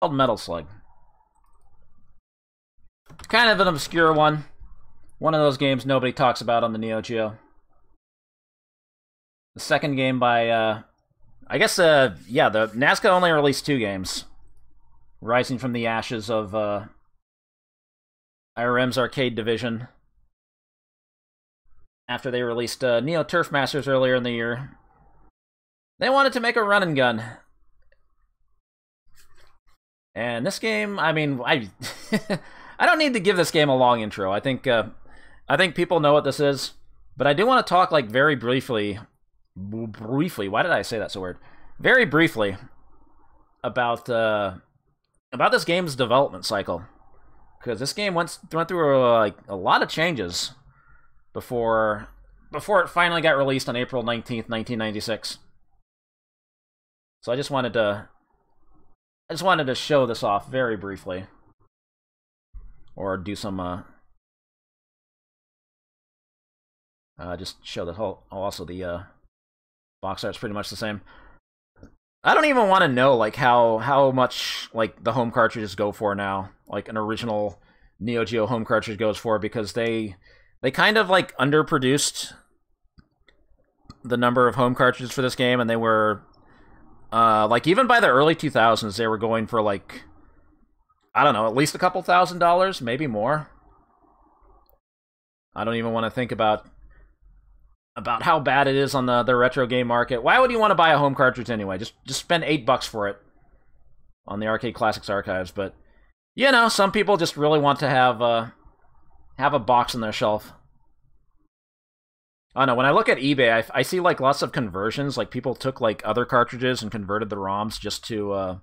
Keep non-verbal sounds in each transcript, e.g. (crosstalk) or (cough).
called Metal Slug. Kind of an obscure one. One of those games nobody talks about on the Neo Geo. The second game by, uh, I guess, uh, yeah, the Nazca only released two games. Rising from the ashes of, uh, Irem's arcade division. After they released uh, Neo Turf Masters earlier in the year. They wanted to make a run and gun. And this game, I mean, I (laughs) I don't need to give this game a long intro. I think uh, I think people know what this is, but I do want to talk like very briefly, briefly. Why did I say that so weird? Very briefly about uh, about this game's development cycle, because this game went went through a, like a lot of changes before before it finally got released on April nineteenth, nineteen ninety six. So I just wanted to I just wanted to show this off very briefly. Or do some uh, uh just show the whole also the uh box art's pretty much the same. I don't even want to know like how how much like the home cartridges go for now, like an original Neo Geo home cartridge goes for because they they kind of like underproduced the number of home cartridges for this game and they were uh, like even by the early 2000s, they were going for like, I don't know, at least a couple thousand dollars, maybe more. I don't even want to think about about how bad it is on the the retro game market. Why would you want to buy a home cartridge anyway? Just just spend eight bucks for it on the Arcade Classics archives. But you know, some people just really want to have uh, have a box on their shelf. I don't know. When I look at eBay, I, I see like lots of conversions. Like people took like other cartridges and converted the ROMs just to uh,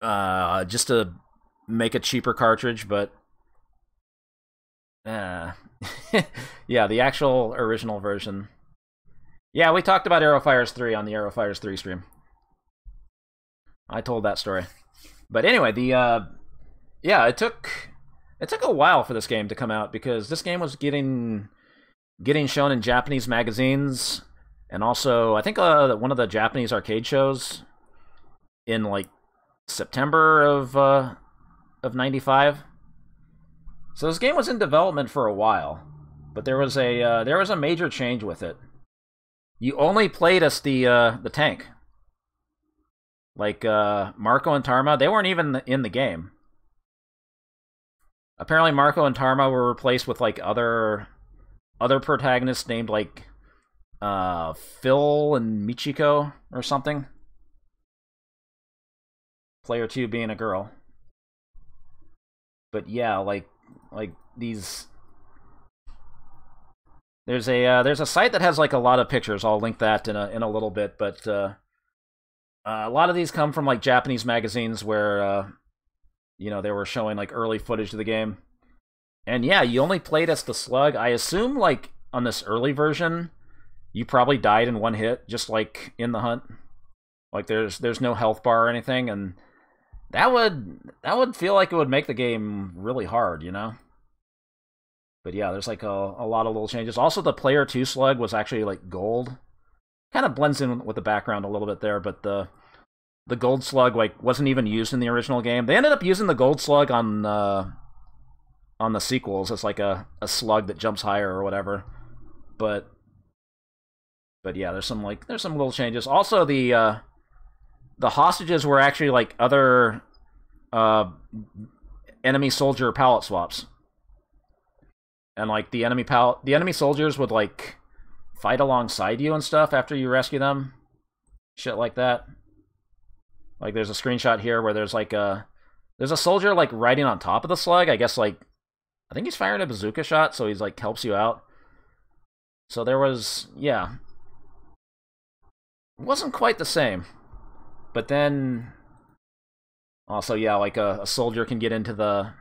uh, just to make a cheaper cartridge. But uh, (laughs) yeah, the actual original version. Yeah, we talked about Aero Fighters 3 on the Aero Fighters 3 stream. I told that story. But anyway, the uh, yeah, it took it took a while for this game to come out because this game was getting getting shown in Japanese magazines, and also I think uh, one of the Japanese arcade shows in like September of uh, of '95. So this game was in development for a while, but there was a uh, there was a major change with it. You only played as the uh, the tank. Like uh, Marco and Tarma, they weren't even in the game. Apparently, Marco and Tarma were replaced with like other other protagonists named like uh, Phil and Michiko or something. Player two being a girl. But yeah, like like these. There's a uh, there's a site that has like a lot of pictures. I'll link that in a in a little bit, but uh, uh, a lot of these come from like Japanese magazines where uh, you know they were showing like early footage of the game. And yeah, you only played as the slug. I assume, like, on this early version, you probably died in one hit, just like in the hunt. Like, there's there's no health bar or anything, and that would that would feel like it would make the game really hard, you know? But yeah, there's like a, a lot of little changes. Also, the player two slug was actually like gold. Kind of blends in with the background a little bit there, but the the gold slug like wasn't even used in the original game. They ended up using the gold slug on uh, on the sequels as like a, a slug that jumps higher or whatever. But but yeah, there's some like there's some little changes. Also the uh the hostages were actually like other uh enemy soldier palette swaps. And like the enemy palette the enemy soldiers would like fight alongside you and stuff after you rescue them. Shit like that. Like there's a screenshot here where there's like a there's a soldier like riding on top of the slug, I guess like I think he's firing a bazooka shot, so he's like helps you out. So there was, yeah. It wasn't quite the same. But then also, yeah, like a, a soldier can get into the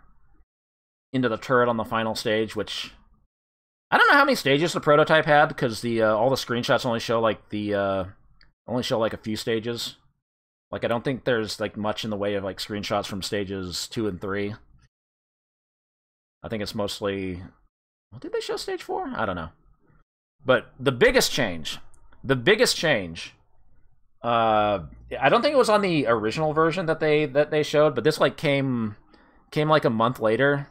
into the turret on the final stage, which I don't know how many stages the prototype had because the uh, all the screenshots only show like the uh, only show like a few stages. Like I don't think there's like much in the way of like screenshots from stages two and three. I think it's mostly. Well, did they show stage four? I don't know. But the biggest change, the biggest change, Uh, I don't think it was on the original version that they that they showed, but this like came came like a month later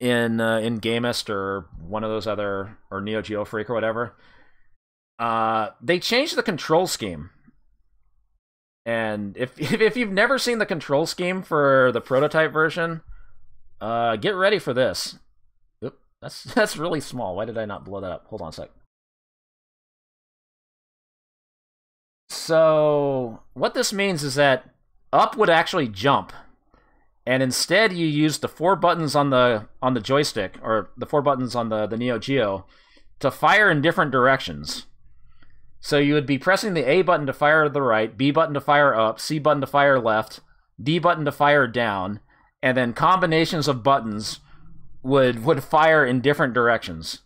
in uh, in Gamest or one of those other or Neo Geo Freak or whatever. Uh, they changed the control scheme, and if (laughs) if you've never seen the control scheme for the prototype version, uh, get ready for this. Oop, that's (laughs) that's really small. Why did I not blow that up? Hold on a sec. So what this means is that up would actually jump and instead you use the four buttons on the on the joystick or the four buttons on the the Neo Geo to fire in different directions. So you would be pressing the A button to fire to the right, B button to fire up, C button to fire left, D button to fire down, and then combinations of buttons would would fire in different directions.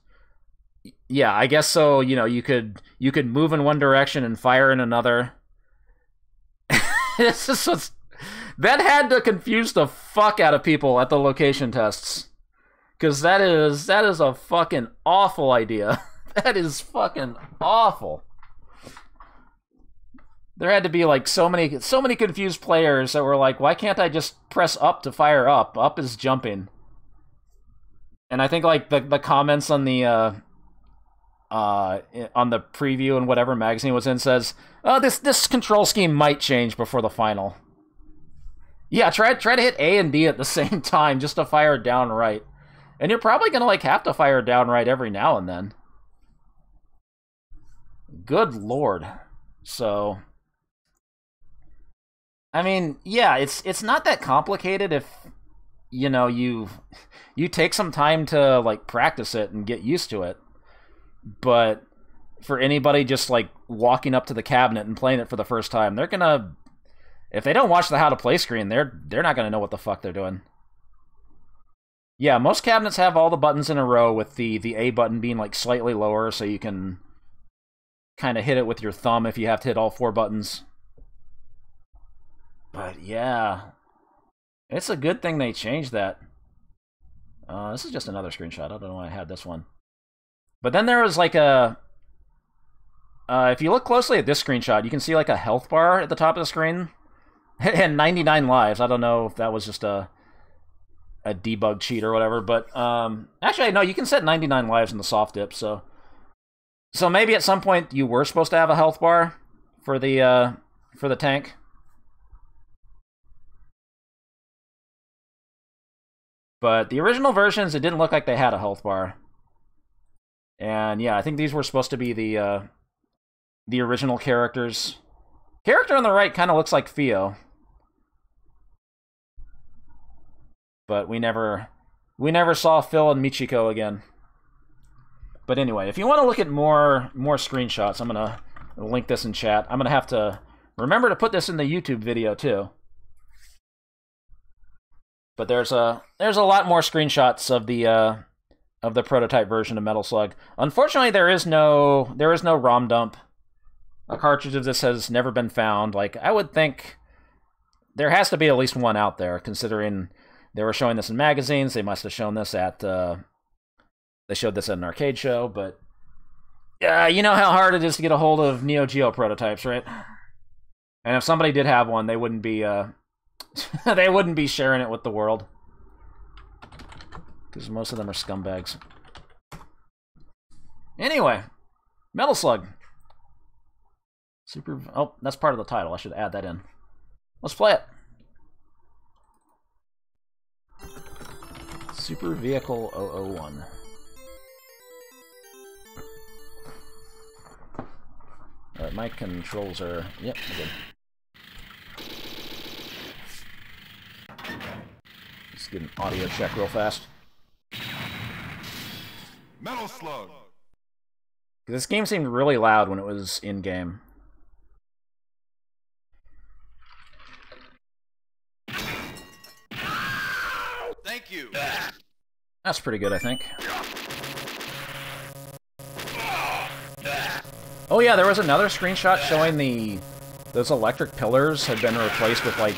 Yeah, I guess so, you know, you could you could move in one direction and fire in another. (laughs) this is that had to confuse the fuck out of people at the location tests. Cause that is that is a fucking awful idea. (laughs) that is fucking awful. There had to be like so many so many confused players that were like, why can't I just press up to fire up? Up is jumping. And I think like the the comments on the uh uh on the preview and whatever magazine was in says, "Oh, this this control scheme might change before the final." Yeah, try try to hit A and D at the (laughs) same time just to fire down right. And you're probably gonna like have to fire down right every now and then. Good lord. So I mean, yeah, it's it's not that complicated if you know you you take some time to like practice it and get used to it. But for anybody just like walking up to the cabinet and playing it for the first time, they're gonna if they don't watch the how to play screen, they're they're not to know what the fuck they're doing. Yeah, most cabinets have all the buttons in a row with the the A button being like slightly lower so you can kind of hit it with your thumb if you have to hit all four buttons. But yeah, it's a good thing they changed that. Uh, this is just another screenshot. I don't know why I had this one. But then there was like a... Uh, if you look closely at this screenshot, you can see like a health bar at the top of the screen. (laughs) and 99 lives. I don't know if that was just a a debug cheat or whatever, but um, actually, no, you can set 99 lives in the soft dip. So, so maybe at some point you were supposed to have a health bar for the uh, for the tank. But the original versions, it didn't look like they had a health bar. And yeah, I think these were supposed to be the uh, the original characters. Character on the right kind of looks like Fio. but we never we never saw Phil and Michiko again. But anyway, if you want to look at more more screenshots, I'm gonna link this in chat. I'm gonna have to remember to put this in the YouTube video too. But there's a there's a lot more screenshots of the uh, of the prototype version of Metal Slug. Unfortunately, there is no there is no ROM dump. A cartridge of this has never been found. Like I would think, there has to be at least one out there, considering they were showing this in magazines. They must have shown this at. Uh, they showed this at an arcade show, but yeah, you know how hard it is to get a hold of Neo Geo prototypes, right? And if somebody did have one, they wouldn't be. Uh, (laughs) they wouldn't be sharing it with the world because most of them are scumbags. Anyway, Metal Slug. Super. Oh, that's part of the title. I should add that in. Let's play it. Super Vehicle 001. Alright, my controls are... Yep, good. Let's get an audio check real fast. Metal Slug! This game seemed really loud when it was in-game. Thank you. That's pretty good, I think. Oh yeah, there was another screenshot showing the those electric pillars had been replaced with like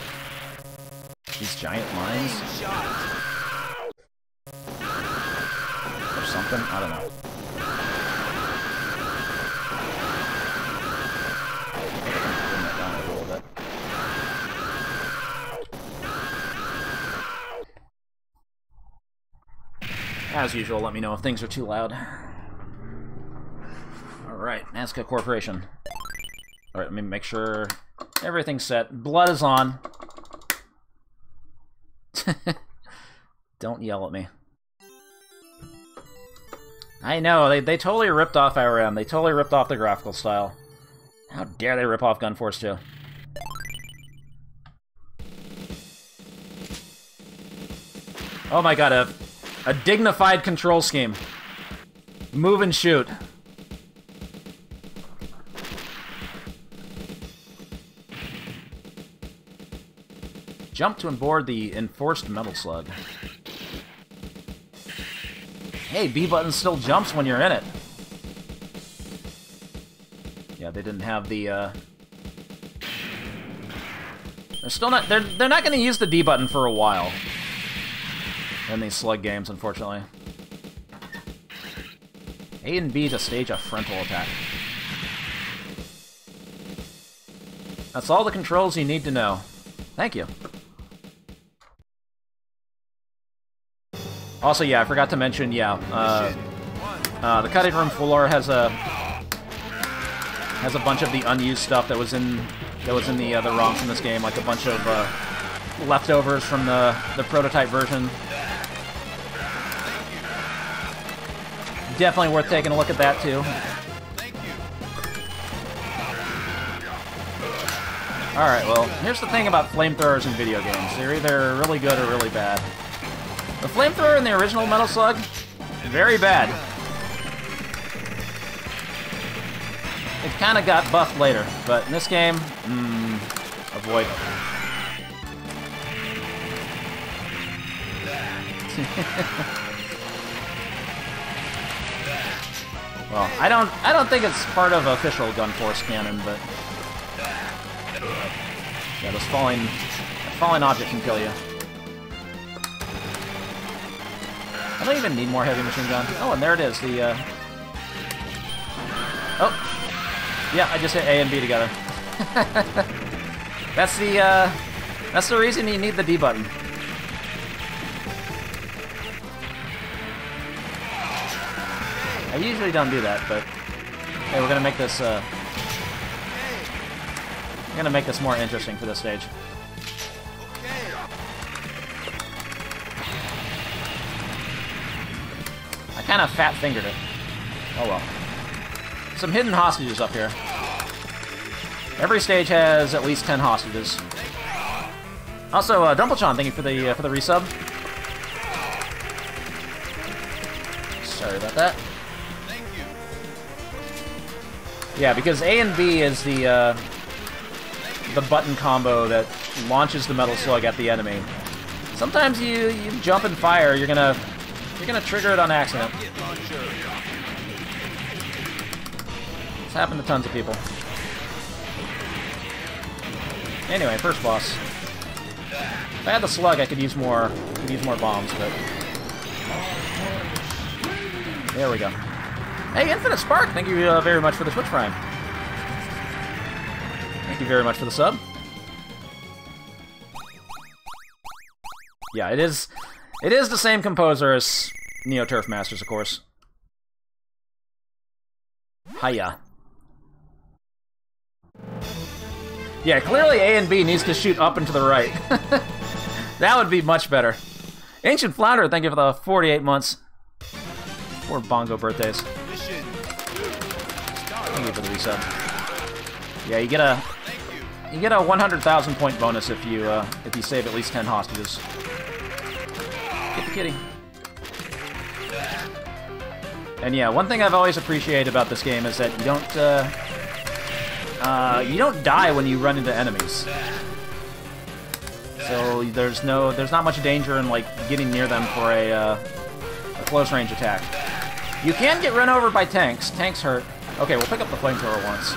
these giant lines? Or something? I don't know. As usual, let me know if things are too loud. Alright, Nazca Corporation. Alright, let me make sure everything's set. Blood is on. (laughs) Don't yell at me. I know, they, they totally ripped off Irem. Um, they totally ripped off the graphical style. How dare they rip off Gun Force 2? Oh my god, a, a dignified control scheme. Move and shoot. Jump to board the enforced metal slug. Hey, B button still jumps when you're in it. Yeah, they didn't have the, uh... They're still not... They're, they're not going to use the D button for a while. In these slug games, unfortunately. A and B to stage a frontal attack. That's all the controls you need to know. Thank you. Also, yeah, I forgot to mention, yeah, uh, uh, the cutting room floor has a has a bunch of the unused stuff that was in that was in the uh, the ROMs in this game, like a bunch of uh, leftovers from the the prototype version. Definitely worth taking a look at that too. Alright, well, here's the thing about flamethrowers in video games. They're either really good or really bad. The flamethrower in the original Metal Slug, very bad. It kind of got buffed later, but in this game, mm, avoid (laughs) well, I don't, I don't think it's part of official Gun Force canon, but yeah, this falling, falling object can kill you. Don't even need more heavy machine gun. Oh, and there it is, the, uh... Oh! Yeah, I just hit A and B together. (laughs) that's the, uh... That's the reason you need the D button. I usually don't do that, but... Hey, we're gonna make this, uh... We're gonna make this more interesting for this stage. Kind of fat-fingered it. Oh well. Some hidden hostages up here. Every stage has at least 10 hostages. Also, uh, thank you for the uh, for the resub. Sorry about that. Thank you. Yeah, because A and B is the uh, the button combo that launches the Metal Slug at the enemy. Sometimes you you jump and fire, you're gonna you're gonna trigger it on accident. It's happened to tons of people. Anyway, first boss. If I had the slug, I could use more. Could use more bombs, but there we go. Hey, Infinite Spark! Thank you uh, very much for the Twitch Prime. Thank you very much for the sub. Yeah, it is. It is the same composer as Neo Turf Masters, of course. Hiya. Yeah, clearly A and B needs to shoot up and to the right. (laughs) that would be much better. Ancient Flounder, thank you for the 48 months. Four bongo birthdays. Thank you for the reset. Yeah, you get a you get a 100,000 point bonus if you uh, if you save at least 10 hostages. Kitty. And yeah, one thing I've always appreciated about this game is that you don't, uh, uh, you don't die when you run into enemies. So there's no, there's not much danger in like getting near them for a, uh, a close range attack. You can get run over by tanks. Tanks hurt. Okay, we'll pick up the flamethrower once.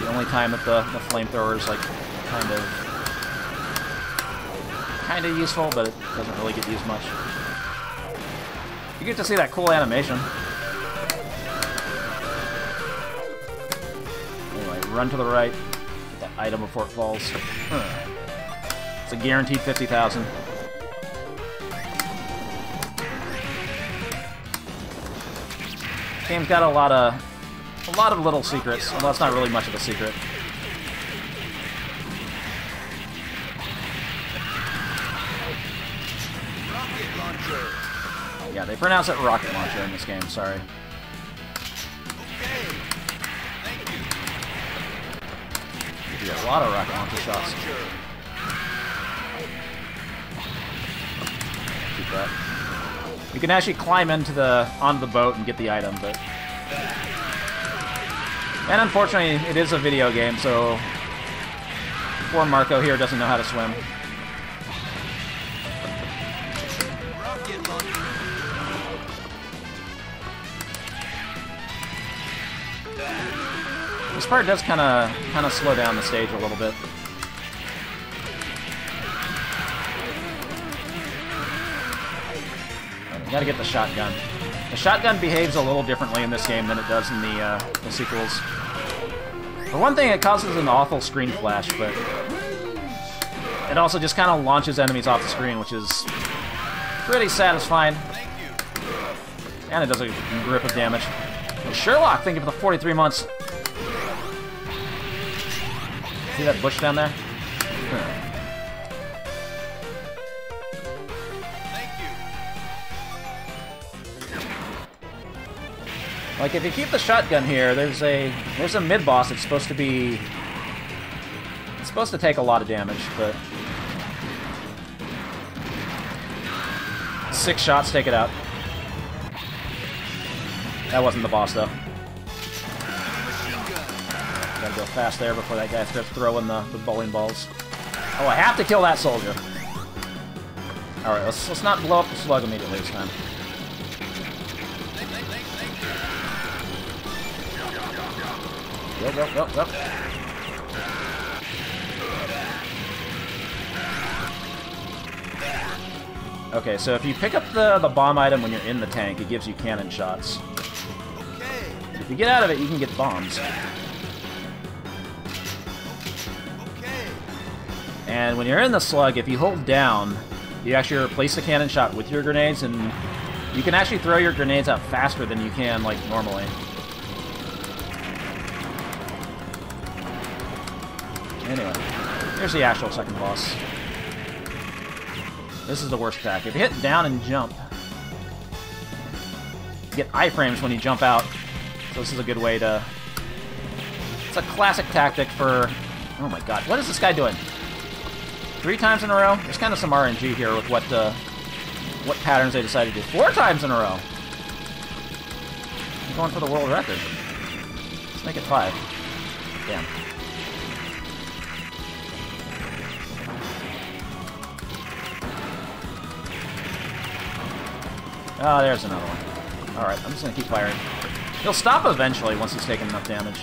The only time that the, the flamethrower is like kind of kind of useful, but it doesn't really get used much. You get to see that cool animation. Anyway, run to the right. Get that item before it falls. It's a guaranteed 50,000. Game's got a lot of a lot of little secrets. Well, that's not really much of a secret. They pronounce it rocket launcher in this game, sorry. Yeah, a lot of rocket launcher shots. Keep that. You can actually climb into the onto the boat and get the item, but and unfortunately, it is a video game, so poor Marco here doesn't know how to swim. This part does kind of kind of slow down the stage a little bit. gotta get the shotgun. The shotgun behaves a little differently in this game than it does in the, uh, the sequels. For one thing, it causes an awful screen flash, but it also just kind of launches enemies off the screen, which is pretty satisfying. And it does a grip of damage. Sherlock, thank you for the 43 months. See that bush down there? Like, if you keep the shotgun here, there's a there's a mid-boss that's supposed to be... It's supposed to take a lot of damage, but... Six shots take it out. That wasn't the boss, though. Go fast there before that guy starts throwing the, the bowling balls. Oh, I have to kill that soldier. Alright, let's, let's not blow up the slug immediately this time. Yep, yep, yep, yep. Okay, so if you pick up the, the bomb item when you're in the tank, it gives you cannon shots. If you get out of it, you can get bombs. And when you're in the slug, if you hold down, you actually replace the cannon shot with your grenades, and you can actually throw your grenades out faster than you can, like, normally. Anyway, here's the actual second boss. This is the worst attack. If you hit down and jump, you get iframes when you jump out. So this is a good way to... It's a classic tactic for... Oh my god, what is this guy doing? Three times in a row? There's kind of some RNG here with what uh, what patterns they decided to do. Four times in a row! I'm going for the world record. Let's make it five. Damn. Oh, there's another one. Alright, I'm just gonna keep firing. He'll stop eventually once he's taken enough damage.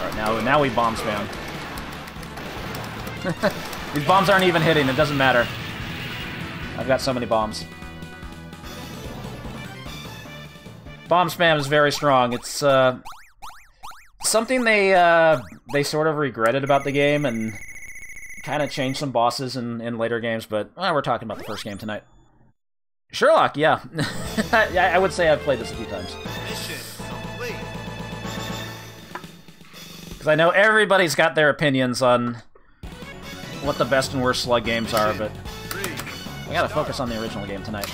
Alright, now, now we bomb spam. (laughs) These bombs aren't even hitting, it doesn't matter. I've got so many bombs. Bomb spam is very strong. It's, uh... Something they, uh... They sort of regretted about the game, and kind of changed some bosses in, in later games, but well, we're talking about the first game tonight. Sherlock, yeah. (laughs) I, I would say I've played this a few times. Because I know everybody's got their opinions on what the best and worst slug games are, but I gotta focus on the original game tonight.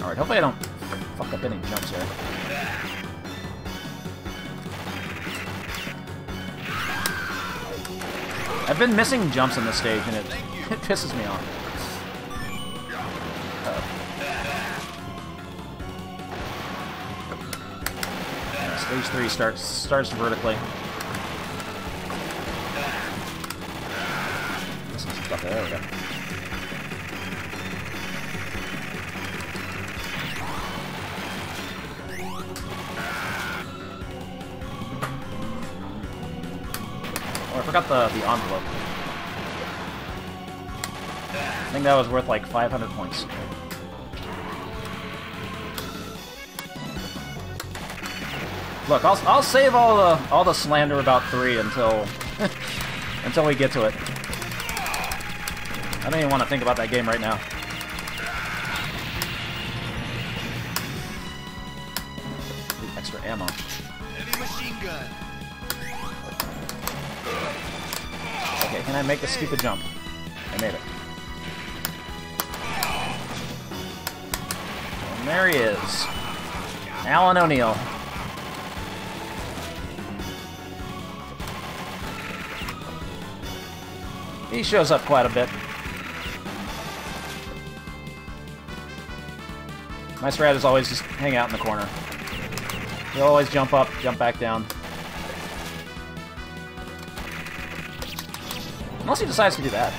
Alright, hopefully I don't fuck up any jumps here. I've been missing jumps on this stage, and it, it pisses me off. Stage 3 starts starts vertically. This is stuff there we go. Oh, I forgot the, the envelope. I think that was worth like 500 points. Look, I'll, I'll save all the all the slander about three until (laughs) until we get to it. I don't even want to think about that game right now. Ooh, extra ammo. Heavy machine gun. Okay, can I make the stupid jump? I made it. And there he is. Allen O'Neil. He shows up quite a bit. My strat is always just hang out in the corner. He'll always jump up, jump back down. Unless he decides to do that.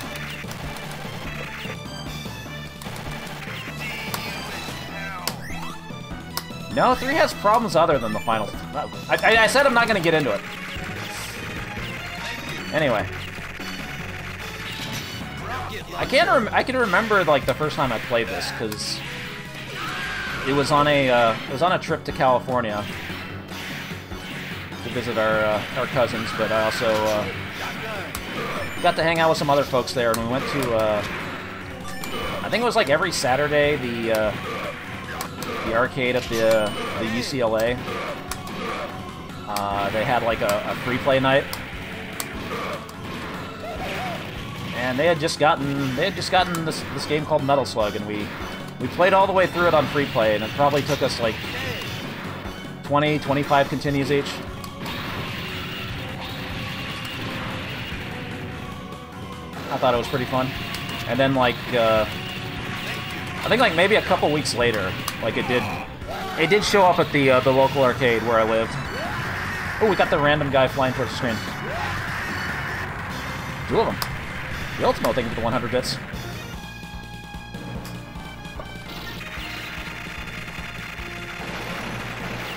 No, 3 has problems other than the final... I, I, I said I'm not going to get into it. Anyway. I can't I can remember, like, the first time I played this, because... It was on a, uh, it was on a trip to California to visit our, uh, our cousins, but I also, uh, got to hang out with some other folks there, and we went to, uh, I think it was like every Saturday, the, uh, the arcade at the, uh, the UCLA. They had like a, a free play night. And they had just gotten, they had just gotten this, this game called Metal Slug, and we, we played all the way through it on free play, and it probably took us like 20, 25 continues each. I thought it was pretty fun. And then like, uh, I think like maybe a couple weeks later, like it did, it did show up at the uh, the local arcade where I lived. Oh, we got the random guy flying towards the screen. Two of them. The Ultimo, thank you for the 100 bits.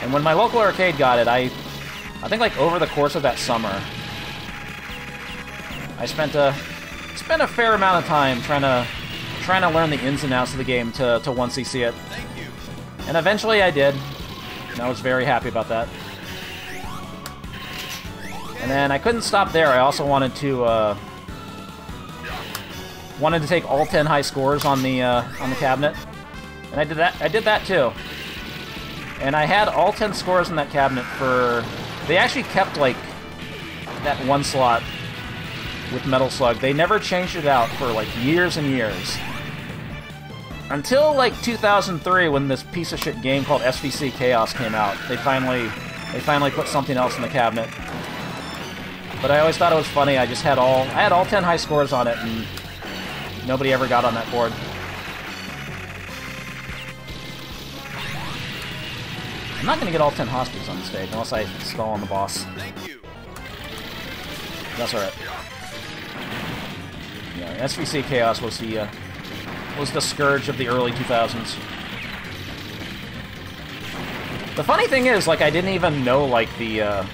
And when my local arcade got it, I, I think like over the course of that summer, I spent a spent a fair amount of time trying to trying to learn the ins and outs of the game to to once see it. Thank you. And eventually I did. And I was very happy about that. And then I couldn't stop there. I also wanted to uh, wanted to take all 10 high scores on the uh, on the cabinet. And I did that I did that too. And I had all 10 scores in that cabinet for they actually kept like that one slot with Metal Slug. They never changed it out for like years and years. Until like 2003 when this piece of shit game called SVC Chaos came out. They finally they finally put something else in the cabinet. But I always thought it was funny. I just had all I had all 10 high scores on it and nobody ever got on that board. I'm not going to get all 10 hostages on the stage unless I stall on the boss. That's alright. Yeah, SVC Chaos was the uh, was the scourge of the early 2000s. The funny thing is, like, I didn't even know like the uh,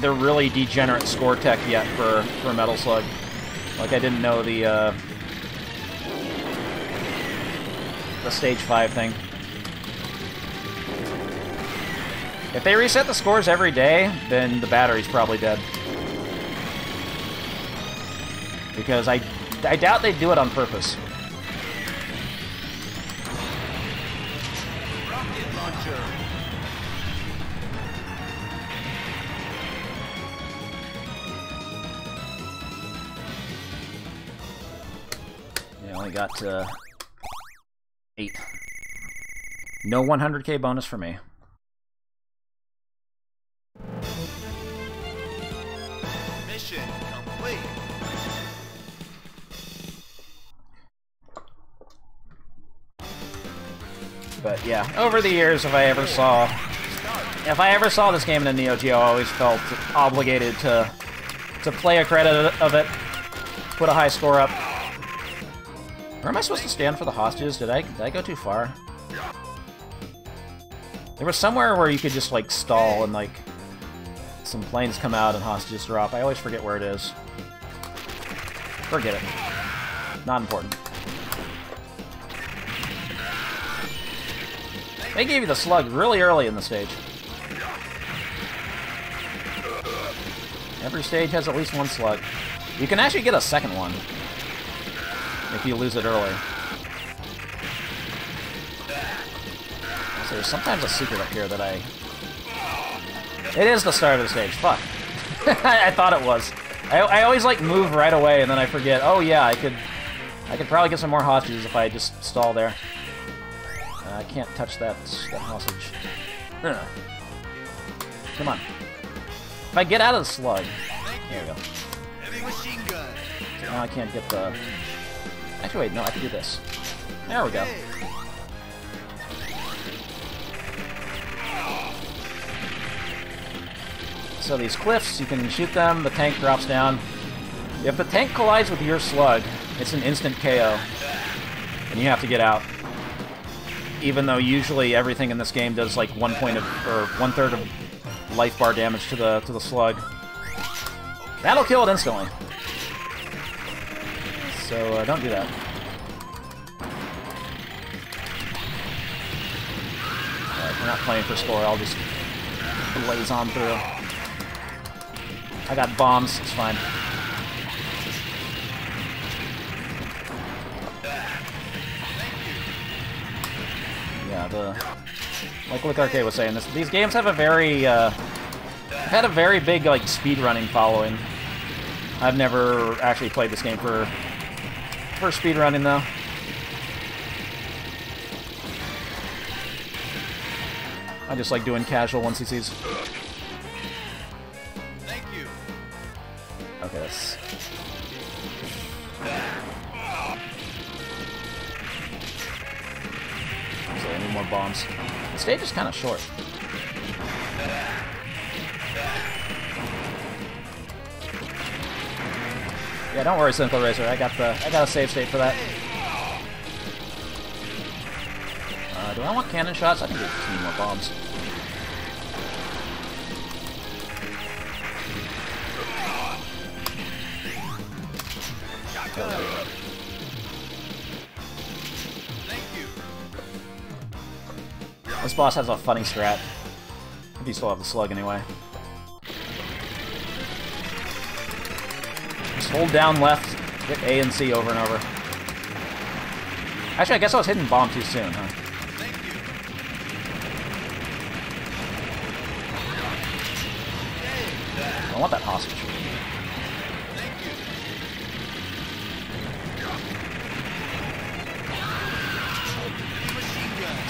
the really degenerate score tech yet for for Metal Slug. Like, I didn't know the uh, the stage five thing. If they reset the scores every day, then the battery's probably dead. Because I, I doubt they'd do it on purpose. Rocket launcher. Only got uh, eight. No 100k bonus for me. Mission complete. But yeah, over the years, if I ever saw, if I ever saw this game in a Neo Geo, I always felt obligated to to play a credit of it, put a high score up. Where am I supposed to stand for the hostages? Did I did I go too far? There was somewhere where you could just like stall and like some planes come out and hostages drop. I always forget where it is. Forget it. Not important. They gave you the slug really early in the stage. Every stage has at least one slug. You can actually get a second one if you lose it early. So there's sometimes a secret up here that I... It is the start of the stage. Fuck. (laughs) I thought it was. I, I always like move right away and then I forget. Oh yeah, I could I could probably get some more hostages if I just stall there. Uh, I can't touch that, that hostage. Ugh. Come on. If I get out of the slug... There we go. Heavy machine gun. So now I can't get the... Actually, wait, no, I can do this. There we go. So these cliffs, you can shoot them, the tank drops down. If the tank collides with your slug, it's an instant KO. And you have to get out. Even though usually everything in this game does like one point of or one third of life bar damage to the to the slug. That'll kill it instantly. So uh, don't do that. Alright, we're not playing for score, I'll just blaze on through. I got bombs, it's fine. Yeah, the like Lick Arcade was saying, this, these games have a very uh, had a very big like speedrunning following. I've never actually played this game for for speedrunning though. I just like doing casual 1cc's. Thank you. Okay, that's... So I need more bombs. The stage is kind of short. Yeah, don't worry, Synthel Racer. I got the I got a save state for that. Uh, do I want cannon shots? I think we just need more bombs. This boss has a funny strat. If you still have the slug anyway. Hold down left, hit A and C over and over. Actually, I guess I was hitting bomb too soon, huh? I want that hostage.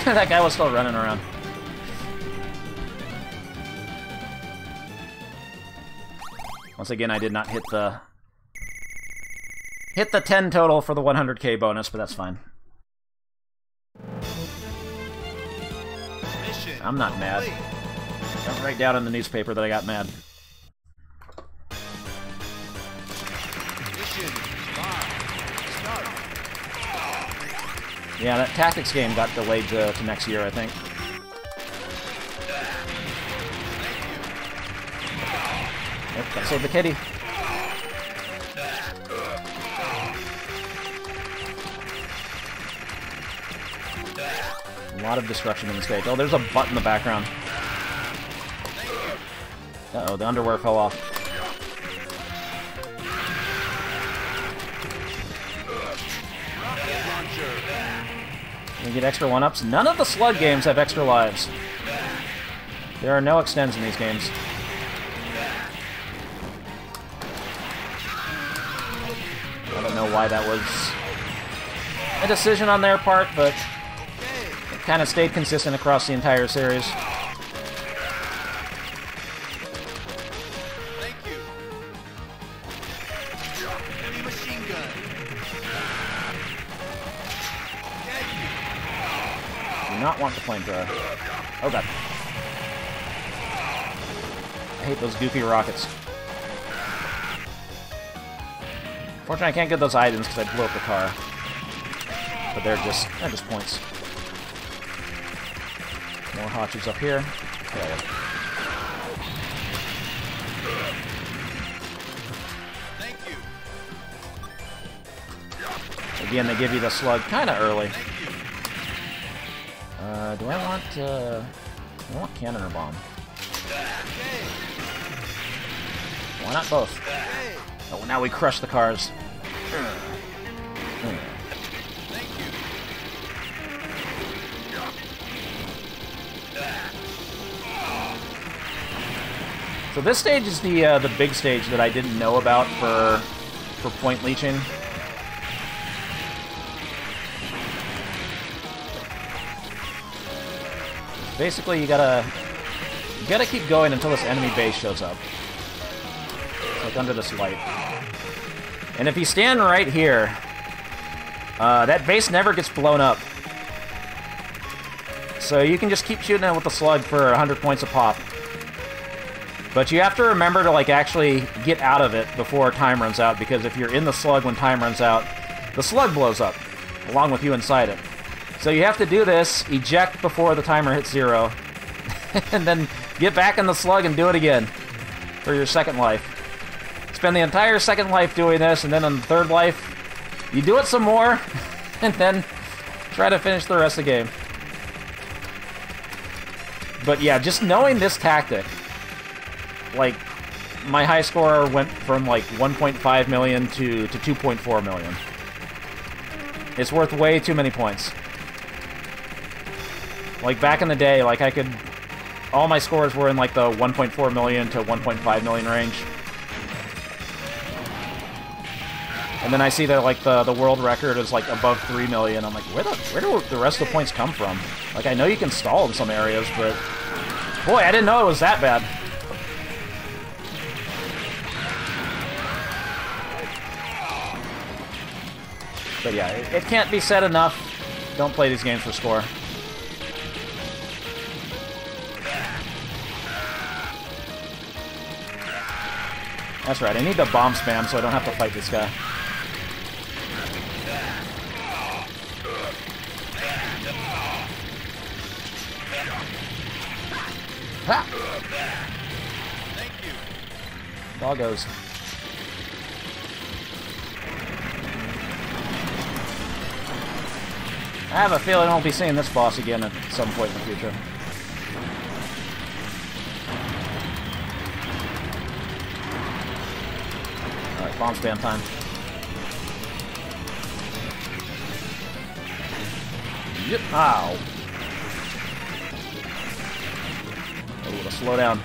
(laughs) That guy was still running around. Once again, I did not hit the hit the 10 total for the 100k bonus, but that's fine. Mission. I'm not mad. Don't write down in the newspaper that I got mad. Mission. Live. Start. Yeah, that tactics game got delayed to, to next year, I think. Yep, the kitty. A lot of destruction in the stage. Oh, there's a butt in the background. Uh-oh, the underwear fell off. We get extra one-ups. None of the slug games have extra lives. There are no extends in these games. I don't know why that was a decision on their part, but kind of stayed consistent across the entire series. Do not want the flamethrower. Oh god. I hate those goofy rockets. Fortunately, I can't get those items because I blew up the car. But they're just they're just points. More hotches up here. Thank you. Again, they give you the slug kind of early. Uh, do I want, uh, I want cannon or bomb? Why not both? Oh, now we crush the cars. So this stage is the uh, the big stage that I didn't know about for for point leeching. Basically, you gotta you gotta keep going until this enemy base shows up, like under this light. And if you stand right here, uh, that base never gets blown up. So you can just keep shooting it with the slug for 100 points a pop. But you have to remember to like actually get out of it before time runs out because if you're in the slug when time runs out, the slug blows up along with you inside it. So you have to do this, eject before the timer hits zero, (laughs) and then get back in the slug and do it again for your second life. Spend the entire second life doing this, and then on the third life, you do it some more, (laughs) and then try to finish the rest of the game. But yeah, just knowing this tactic, like my high score went from like 1.5 million to to 2.4 million. It's worth way too many points. Like back in the day, like I could all my scores were in like the 1.4 million to 1.5 million range. And then I see that like the the world record is like above 3 million. I'm like, where the where do the rest of the points come from? Like I know you can stall in some areas, but boy, I didn't know it was that bad. But yeah, it, it can't be said enough. Don't play these games for score. That's right, I need the bomb spam so I don't have to fight this guy. Ha! Doggos. I have a feeling I won't be seeing this boss again at some point in the future. Alright, bomb spam time. Yep. Ow. Oh, to slow down.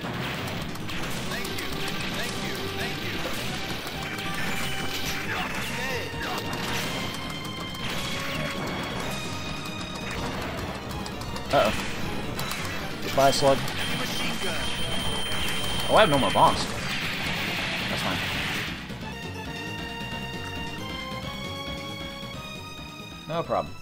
Okay. Uh-oh. Goodbye, slug. Oh, I have no more bombs. That's fine. No problem.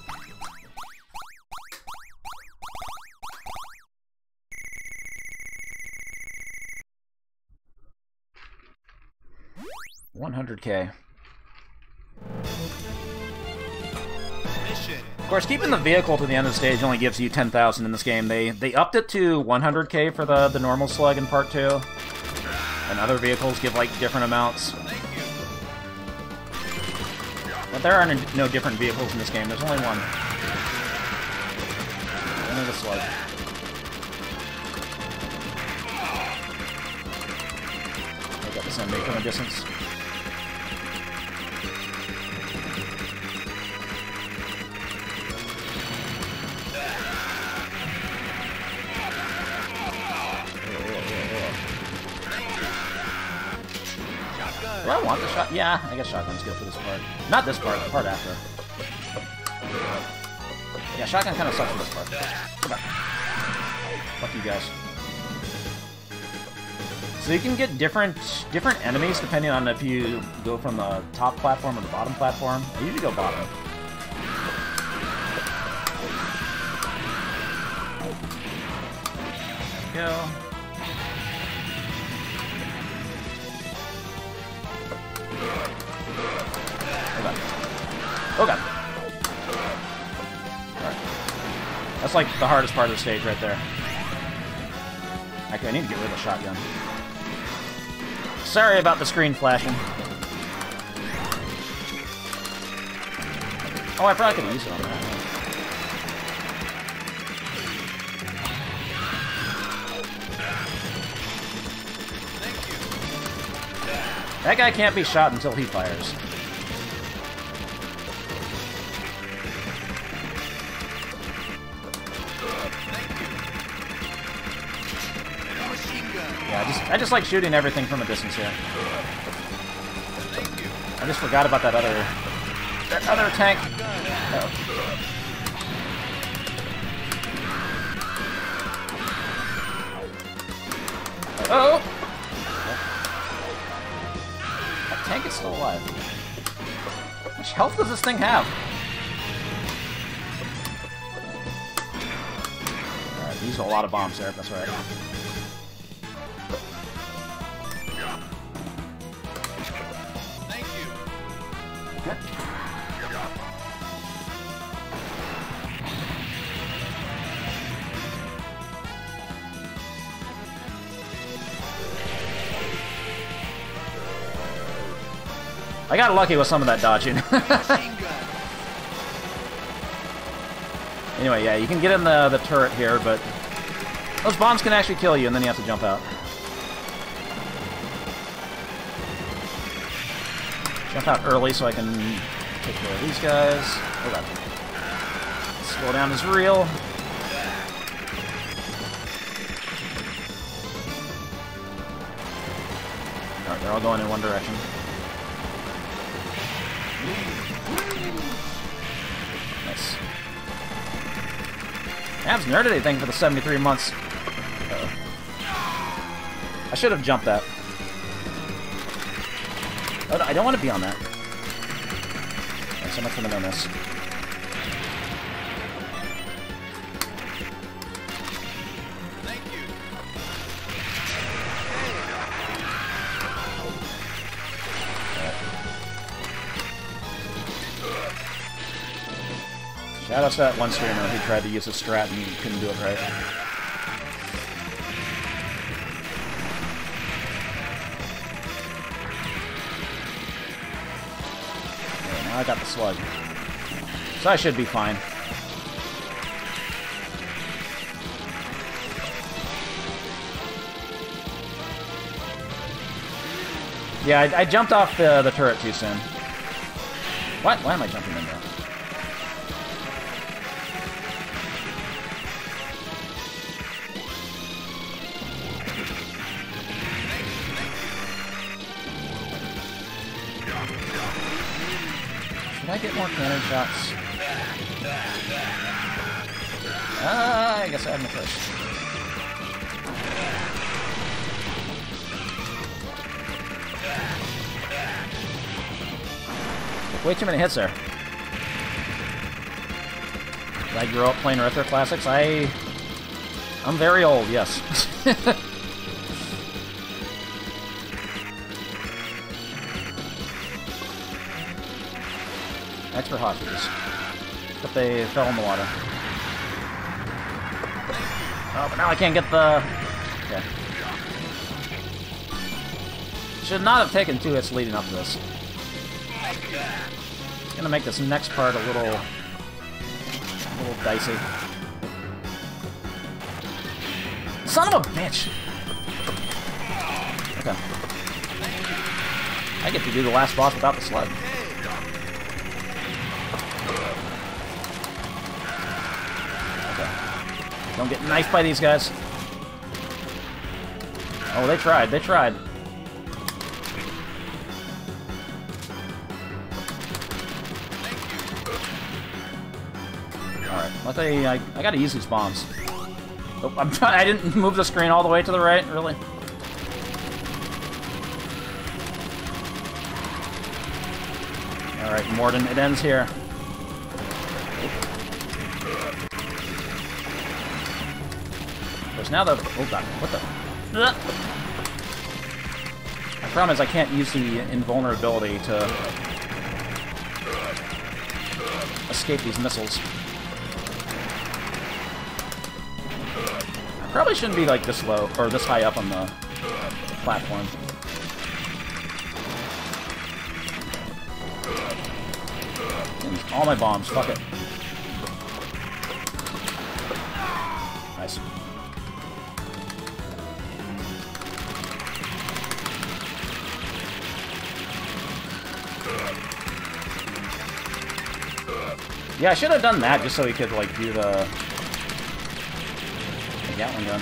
One hundred K. course, keeping the vehicle to the end of the stage only gives you 10,000 in this game. They they upped it to 100k for the, the normal slug in Part 2. And other vehicles give, like, different amounts. But there are no, different vehicles in this game. There's only one. Only the slug. I got the from a distance. I guess shotgun's good for this part. Not this part, the part after. Yeah, shotgun kind of sucks for this part. Come back. Fuck you guys. So you can get different different enemies depending on if you go from the top platform or the bottom platform. I usually go bottom. Go. Oh god. That's like the hardest part of the stage right there. Actually, I need to get rid of the shotgun. Sorry about the screen flashing. Oh, I probably could use it on that. That guy can't be shot until he fires. Just like shooting everything from a distance here. I just forgot about that other that other tank. Oh. Oh! That tank is still alive. How much health does this thing have? Uh, Alright, used a lot of bombs there, that's right. Got lucky with some of that dodging. (laughs) Anyway, yeah, you can get in the, the turret here, but those bombs can actually kill you, and then you have to jump out. Jump out early so I can take care of these guys. Hold on. Slow down is real. Alright, they're all going in one direction. Abs nerded anything for the 73 months. Uh-oh. I should have jumped that. Oh, no, I don't want to be on that. Okay, so much for the Shout out to that one streamer who tried to use a strat and couldn't do it right. Now I got the slug. So I should be fine. Yeah, I, I jumped off the, the turret too soon. What? Why am I jumping in there? Way too many hits there. I grew up playing retro classics? I... I'm very old, yes. (laughs) For hotkeys. But they fell in the water. Oh, but now I can't get the... Okay. Should not have taken two hits leading up to this. Gonna make this next part a little... a little dicey. Son of a bitch! Okay. I get to do the last boss without the slug. Okay. Don't get knifed by these guys. Oh, they tried. They tried. Let they... I, I gotta use these bombs. Oh, I'm trying... I didn't (laughs) move the screen all the way to the right, really? Alright, Morden, it ends here. There's now the... Oh god, what the... Ugh. My problem is I can't use the invulnerability to escape these missiles. Probably shouldn't be like this low, or this high up on the platform. And all my bombs, fuck it. Nice. Yeah, I should have done that just so he could like do the the Gatling gun.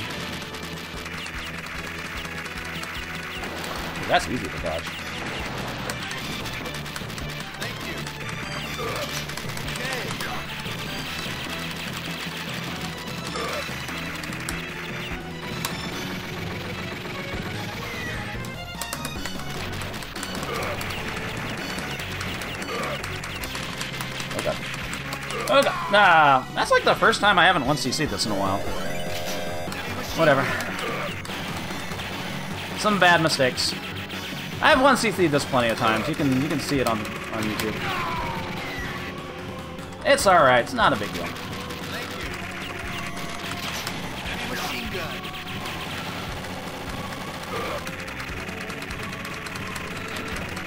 That's easy to dodge. You. Okay. Okay. Okay. Nah, that's like the first time I haven't 1cc this in a while. Whatever. Some bad mistakes. I have 1cc this plenty of times. You can you can see it on on YouTube. It's alright, it's not a big deal.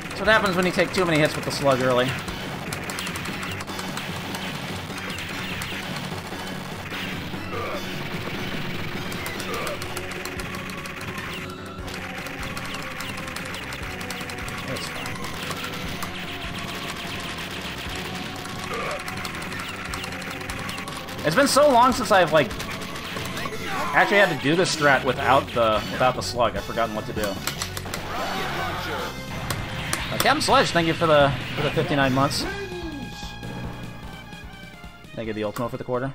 That's what happens when you take too many hits with the slug early. Been so long since I've like actually had to do this strat without the without the slug. I've forgotten what to do. Uh, Captain Sledge, thank you for the for the 59 months. Thank you, the Ultimo, for the quarter.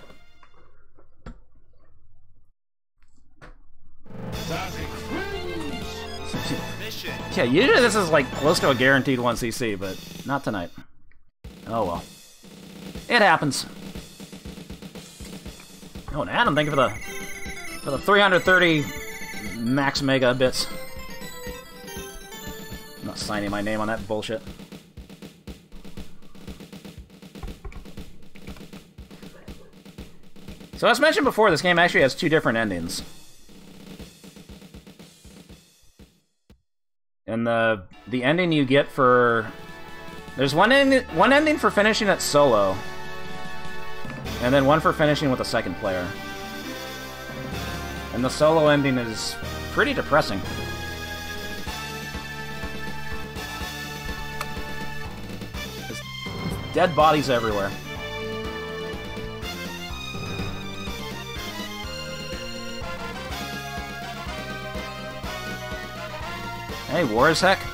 Yeah, usually this is like close to a guaranteed 1cc, but not tonight. Oh well. It happens. Oh, Adam, thank you for the for the 330 max mega bits. I'm not signing my name on that bullshit. So as mentioned before, this game actually has two different endings. And the the ending you get for there's one ending one ending for finishing it solo, and then one for finishing with a second player. And the solo ending is pretty depressing. There's dead bodies everywhere. Hey, war as heck.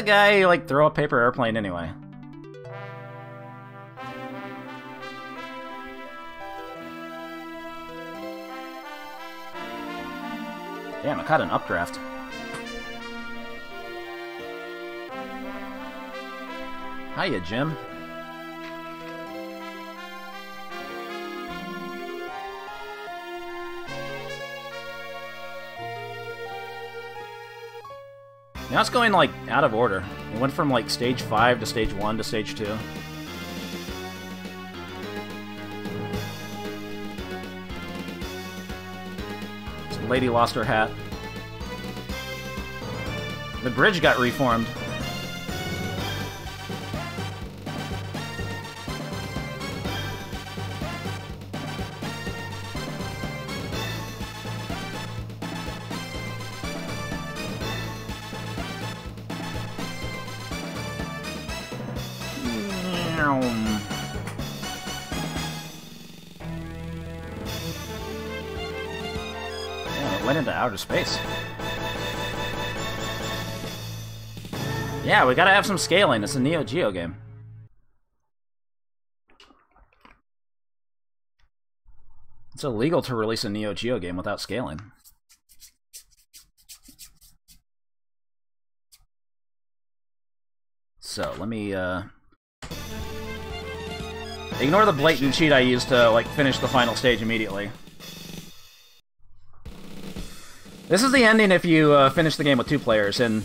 The guy, like, throw a paper airplane anyway? Damn, I caught an updraft. Hiya, Jim. It's going, like, out of order. It went from, like, stage 5 to stage 1 to stage 2. Some lady lost her hat. The bridge got reformed. Outer space. Yeah, we gotta have some scaling. It's a Neo Geo game. It's illegal to release a Neo Geo game without scaling. So, let me, uh... Ignore the blatant cheat I used to, like, finish the final stage immediately. This is the ending if you uh, finish the game with two players, and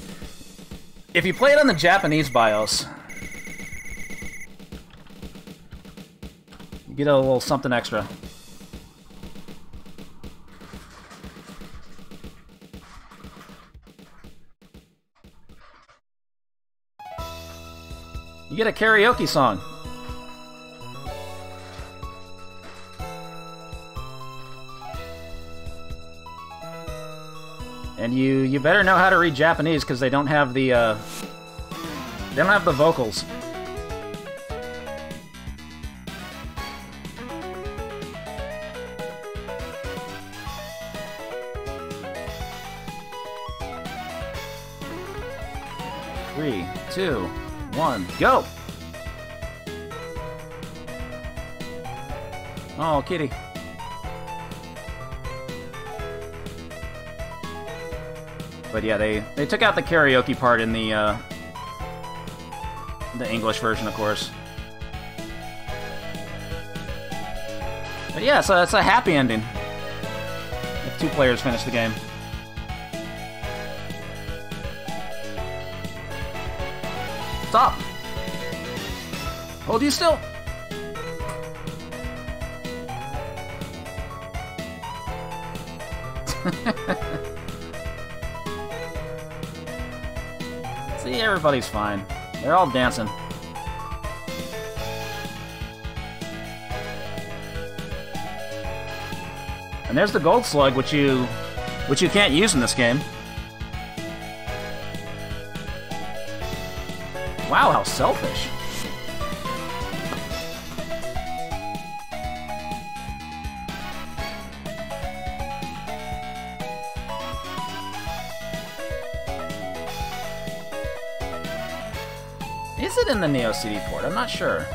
if you play it on the Japanese BIOS, you get a little something extra. You get a karaoke song. You you better know how to read Japanese because they don't have the uh, they don't have the vocals. Three, two, one, go! Oh, kitty. But yeah, they, they took out the karaoke part in the, uh, the English version, of course. But yeah, so it's a happy ending. If two players finish the game. Stop! Hold you still! (laughs) everybody's fine. They're all dancing. And there's the gold slug, which you which you can't use in this game. Wow, how selfish. The Neo CD port? I'm not sure.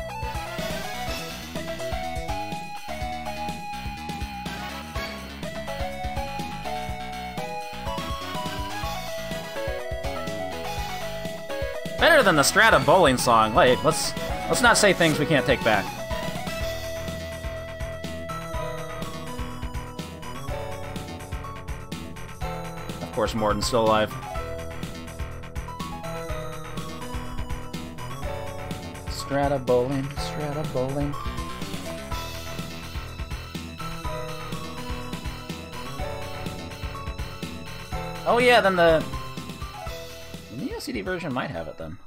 Better than the Strata bowling song. Like, let's let's not say things we can't take back. Of course, Morden's still alive. Strata bowling, strata bowling. Oh yeah, then the the Neo CD version might have it then.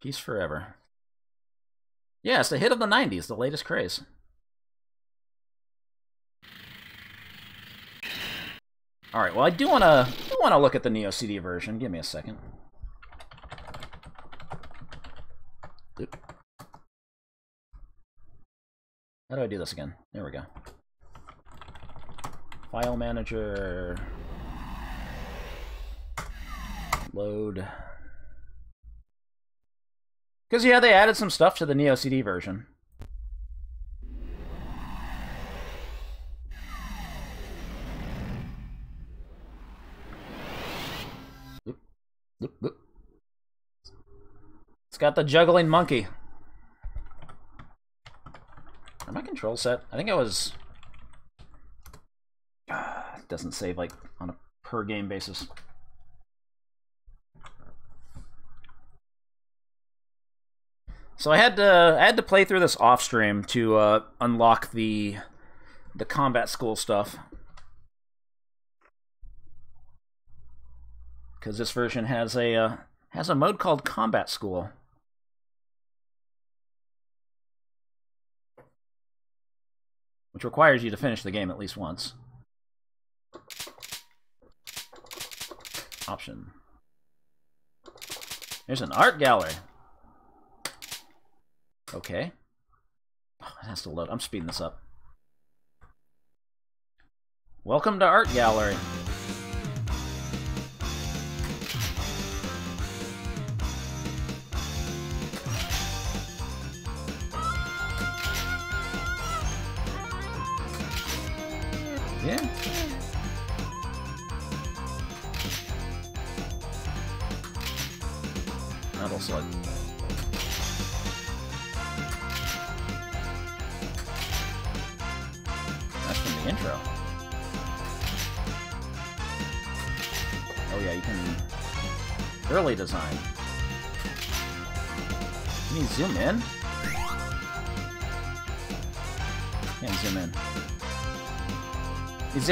Peace forever. Yeah, it's the hit of the '90s, the latest craze. All right. Well, I do want to do want to look at the Neo CD version. Give me a second. How do I do this again? There we go. File manager. Load. Because, yeah, they added some stuff to the Neo CD version. Oop, oop, oop. It's got the juggling monkey. Are my control set? I think I was... Ah, it doesn't save, like, on a per game basis. So I had to I had to play through this off stream to uh, unlock the the combat school stuff. Because this version has a uh, has a mode called Combat School. Which requires you to finish the game at least once. Option. There's an art gallery. Okay. Oh, it has to load. I'm speeding this up. Welcome to Art Gallery.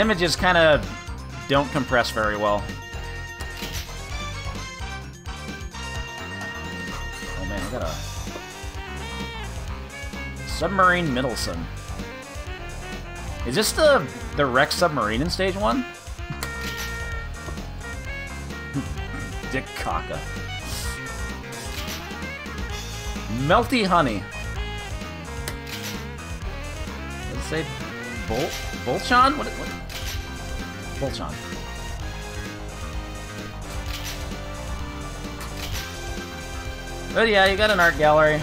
Images kind of don't compress very well. Oh man, I got a submarine Middleson. Is this the the wrecked submarine in stage one? (laughs) Dick Kaka. Melty honey. Does it say Vol Volchan? What? What? Volchan. But yeah, you got an art gallery.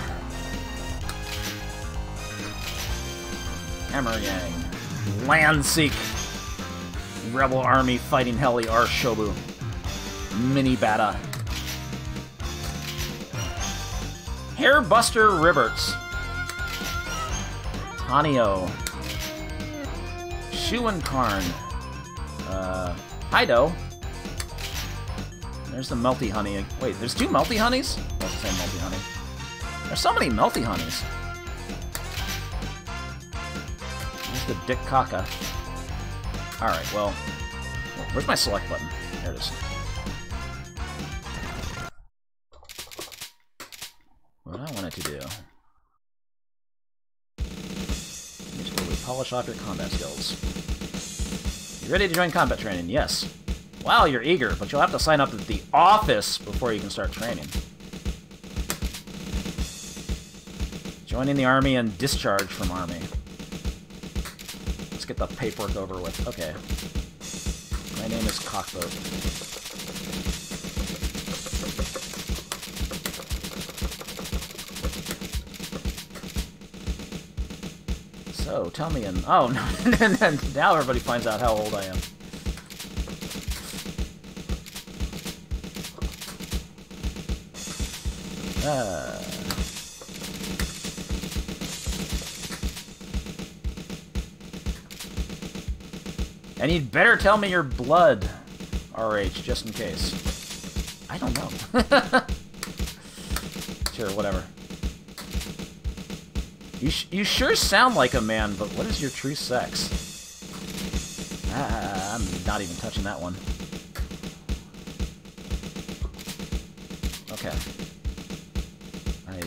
Hammer Yang. Landseek. Rebel Army fighting Heli R. Shobu. Mini Bata. Hairbuster Riberts. Tanio. Shuan Karn. Uh, Hi-Do. There's the Melty Honey. Wait, there's two Melty Honeys? The same Melty Honey. There's so many Melty Honeys. There's the Di-Cokka. Alright, well... Where's my select button? There it is. What I wanted to do... is where we polish off your combat skills. You ready to join combat training? Yes. Wow, you're eager, but you'll have to sign up at the office before you can start training. Joining the army and discharge from army. Let's get the paperwork over with. Okay. My name is Cockboat. So, tell me in... Oh, (laughs) no, And now everybody finds out how old I am. Uh... And you'd better tell me your blood, RH, just in case. I don't know. (laughs) sure, whatever. You, you sure sound like a man, but what is your true sex? Ah, I'm not even touching that one. Okay. I...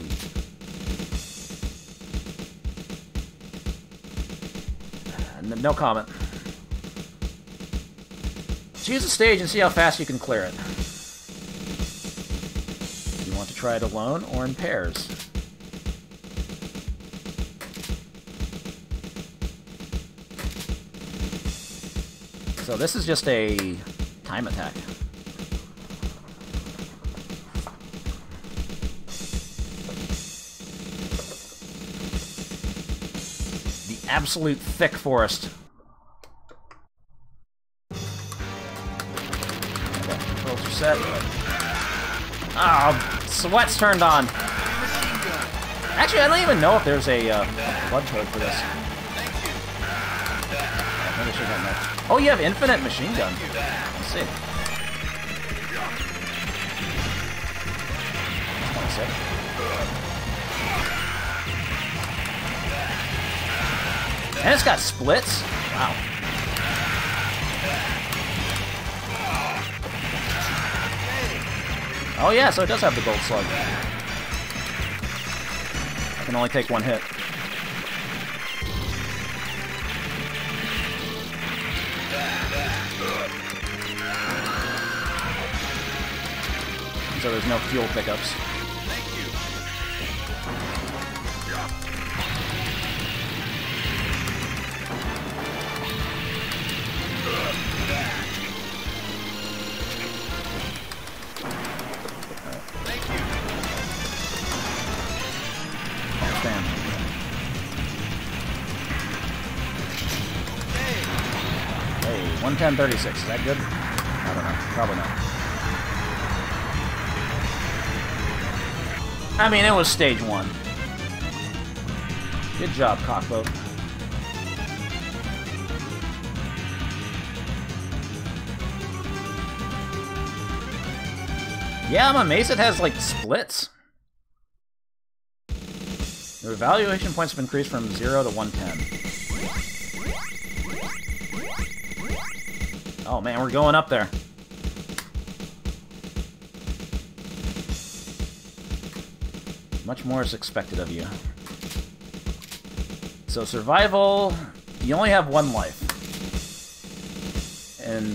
No comment. Choose a stage and see how fast you can clear it. You want to try it alone or in pairs? So this is just a time attack. The absolute thick forest. Controls are set. Oh, sweat's turned on. Actually, I don't even know if there's a uh, blood code for this. Oh, you have infinite machine gun. Let's see. Of sick. And it's got splits. Wow. Oh yeah, so it does have the gold slug. I can only take one hit. So there's no fuel pickups. Hey, 11036, is that good? I mean, it was stage one. Good job, Cockboat. Yeah, I'm amazed it has, like, splits. Your evaluation points have increased from 0 to 110. Oh man, we're going up there. Much more is expected of you. So survival, you only have one life. And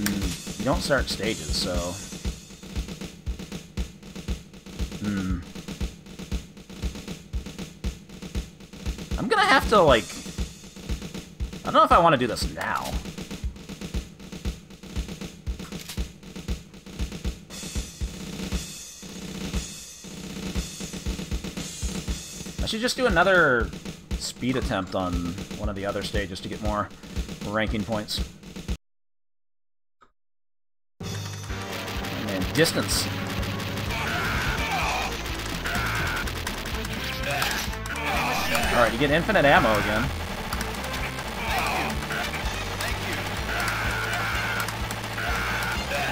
you don't start stages, so... Hmm. I'm gonna have to, like... I don't know if I want to do this now. I should just do another speed attempt on one of the other stages to get more ranking points. And distance. Alright, you get infinite ammo again.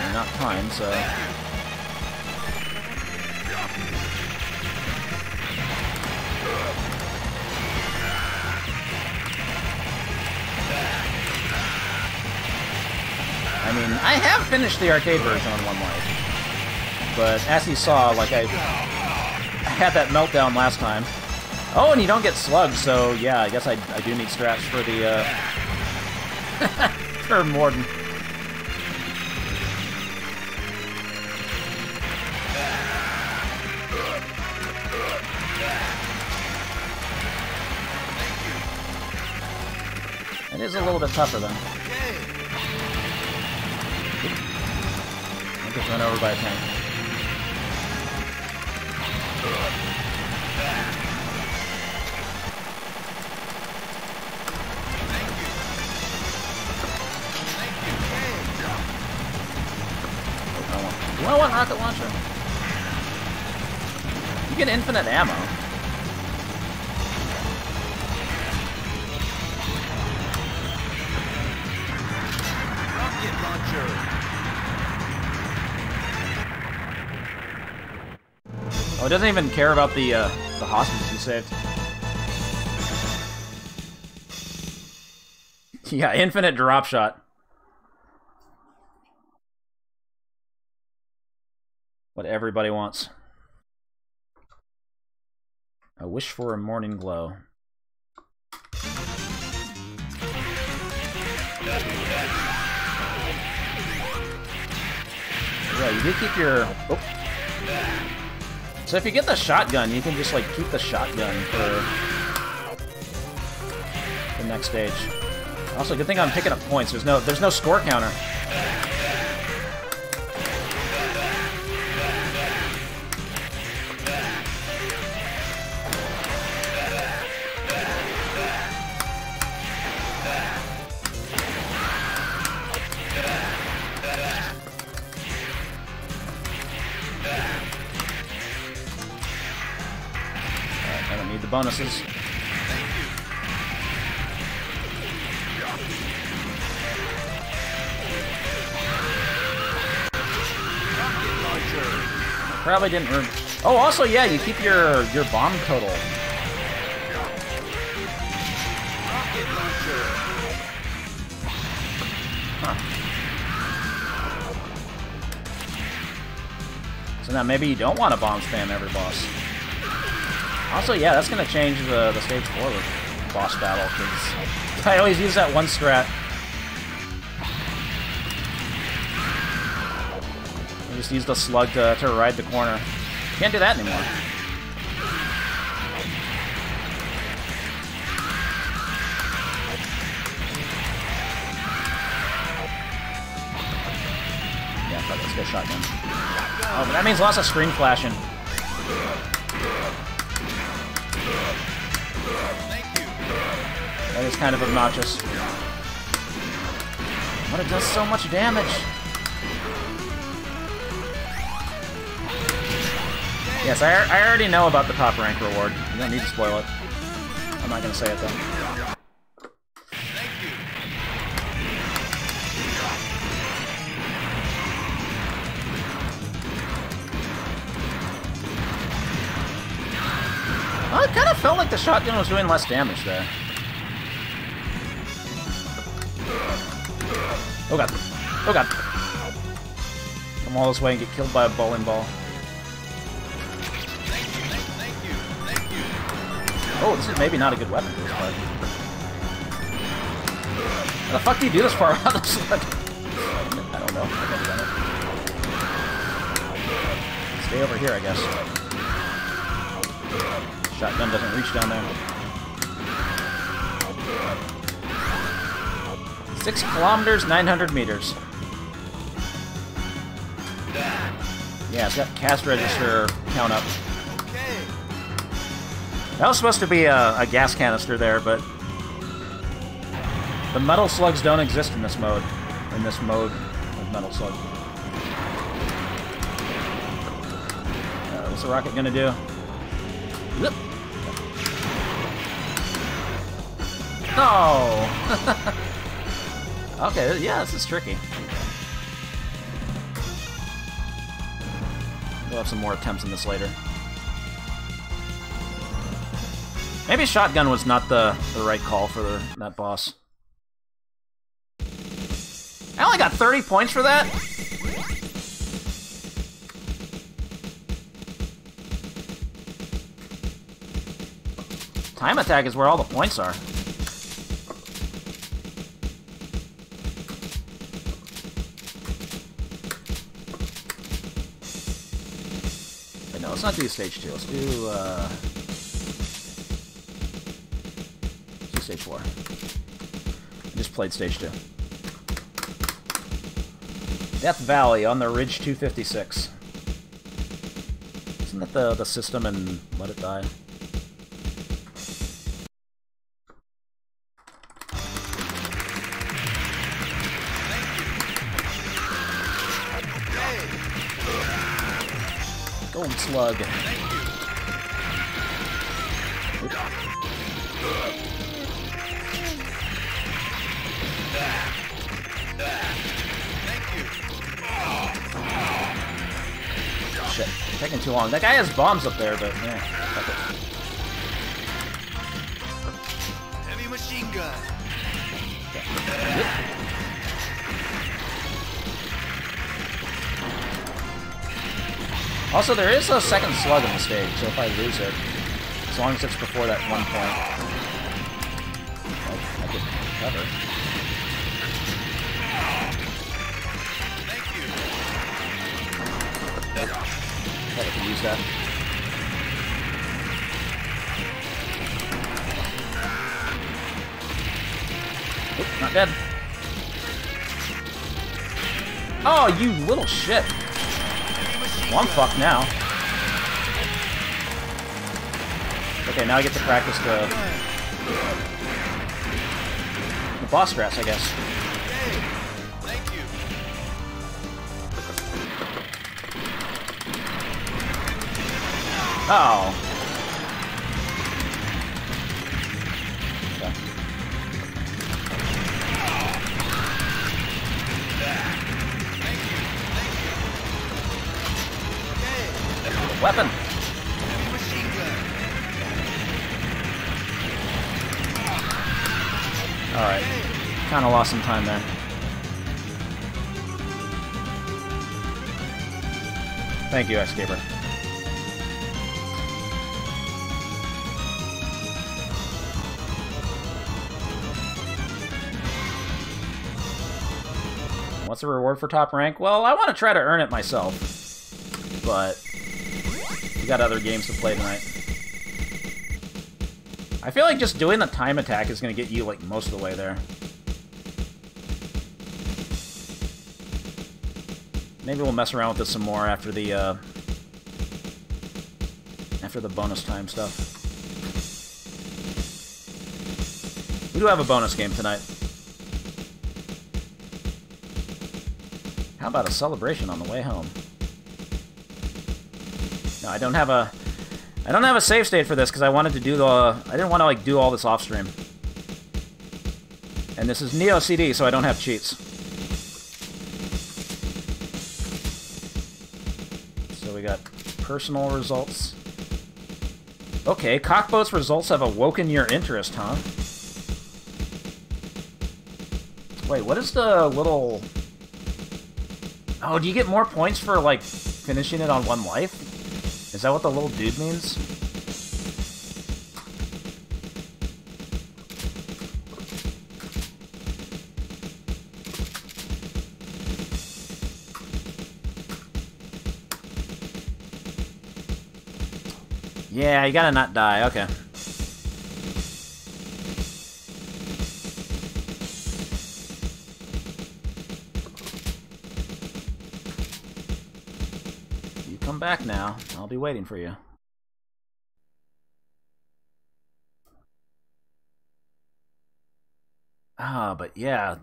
You're not timed, so... I mean, I have finished the arcade version on One Life. But as you saw, like, I, I had that meltdown last time. Oh, and you don't get slugs, so yeah, I guess I, I do need straps for the, uh... (laughs) for Morden. It is a little bit tougher, though. Run over by a tank. Do I want rocket launcher? You get infinite ammo. Oh, it doesn't even care about the uh, the hostages you saved. (laughs) Yeah, infinite drop shot. What everybody wants. I wish for a morning glow. Yeah, you did keep your. Oh. So if you get the shotgun, you can just like keep the shotgun for the next stage. Also, good thing I'm picking up points. There's no there's no score counter. Bonuses. Probably didn't. Oh, also, yeah, you keep your your bomb total. Launcher. So now maybe you don't want to bomb spam every boss. Also, yeah, that's gonna change the the stage four boss battle because (laughs) I always use that one strat. I just use the slug to, to ride the corner. Can't do that anymore. Yeah, fuck, let's go shotgun. Oh, but that means lots of screen flashing. That is kind of obnoxious. But it does so much damage! Yes, I, I already know about the top rank reward. You don't need to spoil it. I'm not gonna say it though. Well, it kind of felt like the shotgun was doing less damage there. Oh god. Oh god. Come all this way and get killed by a bowling ball. Oh, this is maybe not a good weapon for this part. How the fuck do you do this far around this? I don't know. I've never done it. Stay over here, I guess. Shotgun doesn't reach down there. Six kilometers, 900 meters. Yeah, it's got cast register count up. That was supposed to be a, a gas canister there, but the metal slugs don't exist in this mode. In this mode of metal slug. Uh, what's the rocket gonna do? Whoop. No! (laughs) okay, yeah, this is tricky. We'll have some more attempts in this later. Maybe shotgun was not the, the right call for the, that boss. I only got 30 points for that? Time attack is where all the points are. Let's not do stage two. Let's do, uh... let's do stage four. I just played stage two. Death Valley on the Ridge 256. Isn't that the, the system and Let It Die? Slug. Shit, taking too long. That guy has bombs up there, but yeah. Heavy machine gun. Also, there is a second slug in the stage, so if I lose it, as long as it's before that one point, I, I get cover. Thank you. I can use that. Not dead. Oh, you little shit. Well, I'm fucked now. Okay, now I get to practice the, the boss strats, I guess. Oh. Weapon. Alright. Kinda lost some time there. Thank you, Escaper. What's the reward for top rank? Well, I want to try to earn it myself. But got other games to play tonight. I feel like just doing the time attack is going to get you, like, most of the way there. Maybe we'll mess around with this some more after the, uh... After the bonus time stuff. We do have a bonus game tonight. How about a celebration on the way home? I don't have a... I don't have a save state for this because I wanted to do the... I didn't want to, like, do all this off stream. And this is Neo CD, so I don't have cheats. So we got personal results. Okay, Cockboat's results have awoken your interest, huh? Wait, what is the little... Oh, do you get more points for, like, finishing it on one life? Is that what the little dude means? Yeah, you gotta not die, okay. Back now. I'll be waiting for you. Ah, but yeah.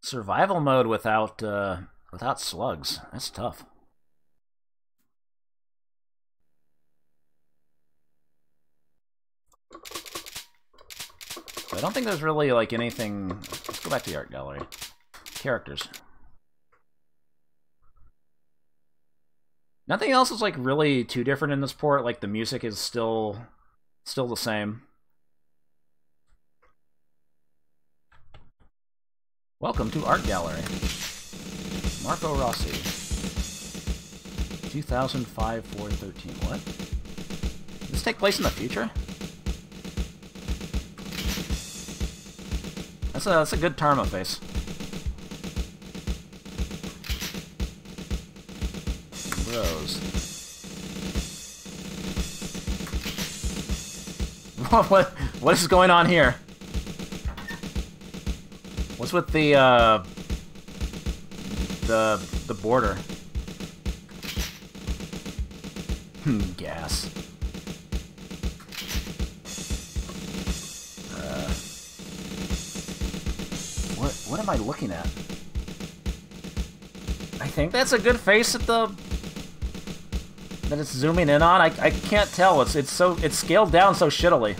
Survival mode without, uh, without slugs. That's tough. I don't think there's really like anything. Let's go back to the art gallery. Characters. Nothing else is like really too different in this port. Like the music is still still the same. Welcome to Art Gallery. Marco Rossi. 2005 413. What? Does this take place in the future? That's a that's a good Tarma face. Rose. (laughs) what what is going on here? What's with the uh the the border? Hmm, gas. Uh, what what am I looking at? I think that's a good face at the that it's zooming in on. I, I can't tell. It's it's so it's scaled down so shittily.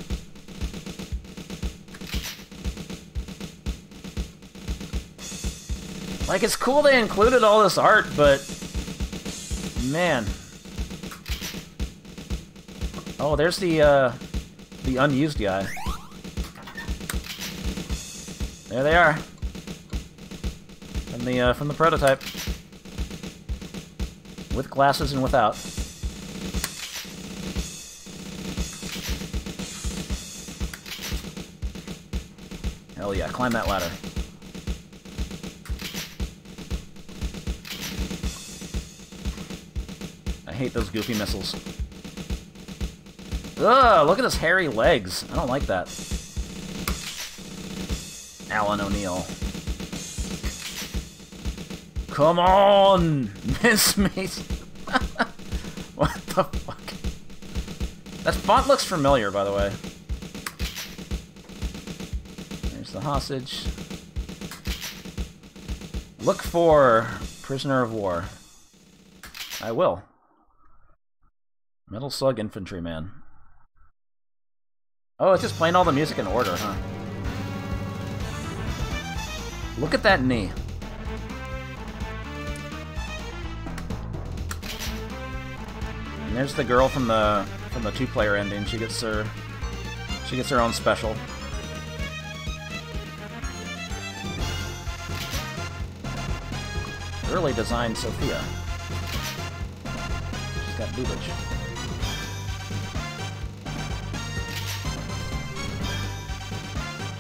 Like it's cool they included all this art, but man. Oh, there's the uh the unused guy. There they are. From the uh, from the prototype. With glasses and without. Hell yeah, climb that ladder. I hate those goofy missiles. Ugh, look at his hairy legs. I don't like that. Allen O'Neil. Come on, (laughs) Miss me! (laughs) what the fuck? That font looks familiar, by the way. Hostage. Look for prisoner of war. I will. Metal Slug Infantryman. Oh, it's just playing all the music in order, huh? Look at that knee. And there's the girl from the from the two-player ending. She gets her she gets her own special. Early designed Sophia. She's got boobage.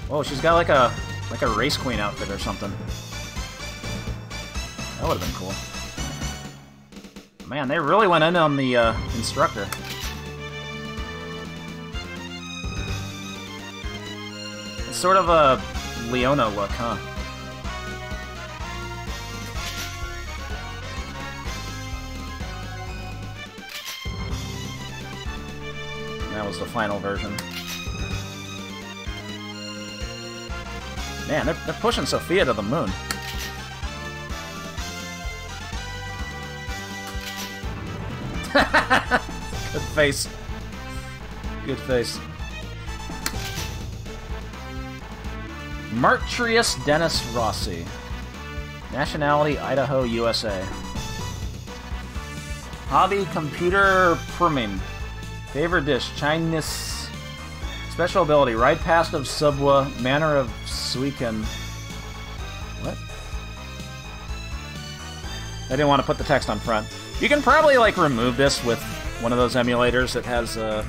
Oh, she's got like a like a race queen outfit or something. That would have been cool. Man, they really went in on the uh, instructor. It's sort of a Leona look, huh? The final version. Man, they're, they're pushing Sophia to the moon. (laughs) Good face. Good face. Martrius Dennis Rossi. Nationality Idaho, USA. Hobby computer priming. Favorite dish, Chinese special ability, ride past of Subwa, Manor of Suiken. What? I didn't want to put the text on front. You can probably like remove this with one of those emulators that has uh,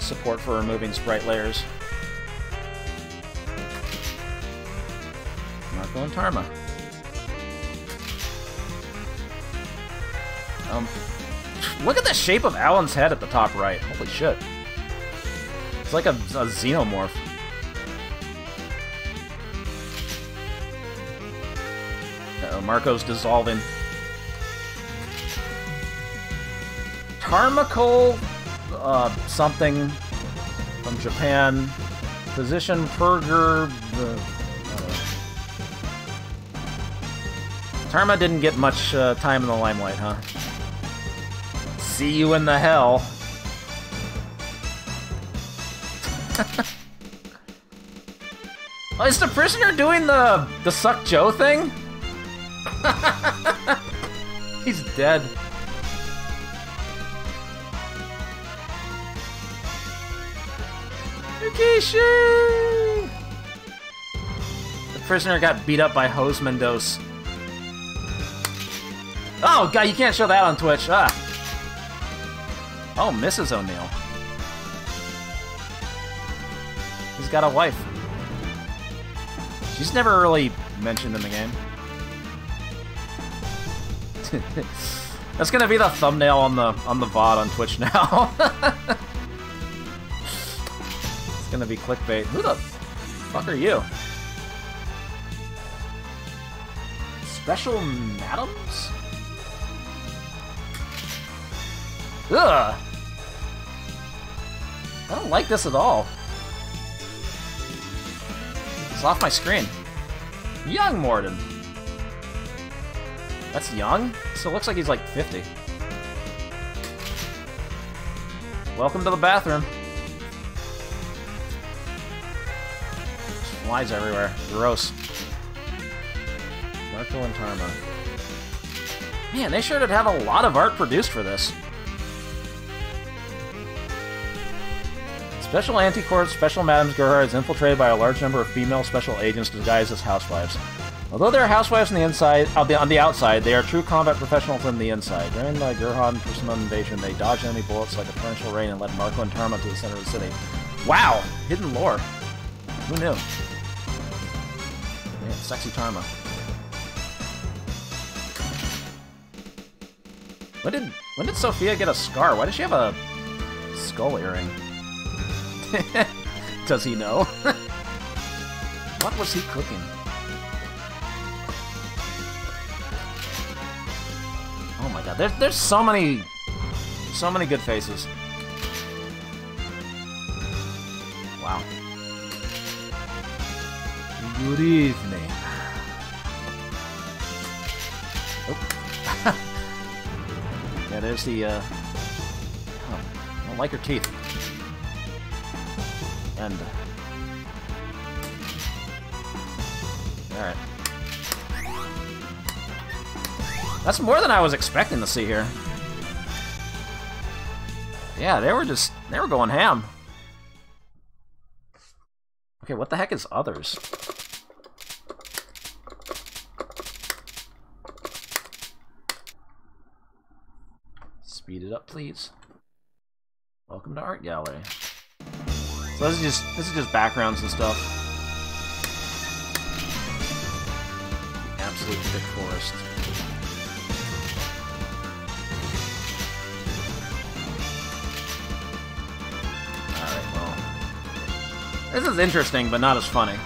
support for removing sprite layers. Marco and Tarma. Look at the shape of Allen's head at the top right. Holy shit. It's like a, a xenomorph. Uh oh Marco's dissolving. Tarmacol, uh, something from Japan. Physician Perger. Uh, Tarma didn't get much uh, time in the limelight, huh? See you in the hell. oh, is the prisoner doing the the suck Joe thing? (laughs) He's dead. Rikishi! The prisoner got beat up by Hose Mendoza. Oh god, you can't show that on Twitch. Ah. Oh, Mrs. O'Neil. He's got a wife. She's never really mentioned in the game. (laughs) That's gonna be the thumbnail on the on the VOD on Twitch now. (laughs) it's gonna be clickbait. Who the fuck are you? Special madams? Ugh! I don't like this at all. It's off my screen. Young Morden. That's young? So it looks like he's like 50. Welcome to the bathroom. There's flies everywhere. Gross. Marco and Tarma. Man, they sure did have a lot of art produced for this. Special Anti-Corps Special Madams Gerhard is infiltrated by a large number of female special agents disguised as housewives. Although they are housewives on the inside, on the, on the outside, they are true combat professionals on the inside. During the uh, Gerhan personal invasion, they dodged enemy bullets like a torrential rain and led Marco and Tarma to the center of the city. Wow! Hidden lore. Who knew? Man, sexy Tarma. When did when did Sophia get a scar? Why does she have a skull earring? (laughs) Does he know? (laughs) what was he cooking? Oh my god, there's there's so many so many good faces. Wow. Good evening. Oh. (laughs) yeah, there's the uh oh, I don't like her teeth. And Alright. That's more than I was expecting to see here. Yeah, they were just they were going ham. Okay, what the heck is others? Speed it up, please. Welcome to Art Gallery. So this is just this is just backgrounds and stuff. Absolute thick forest. Alright, well. This is interesting, but not as funny.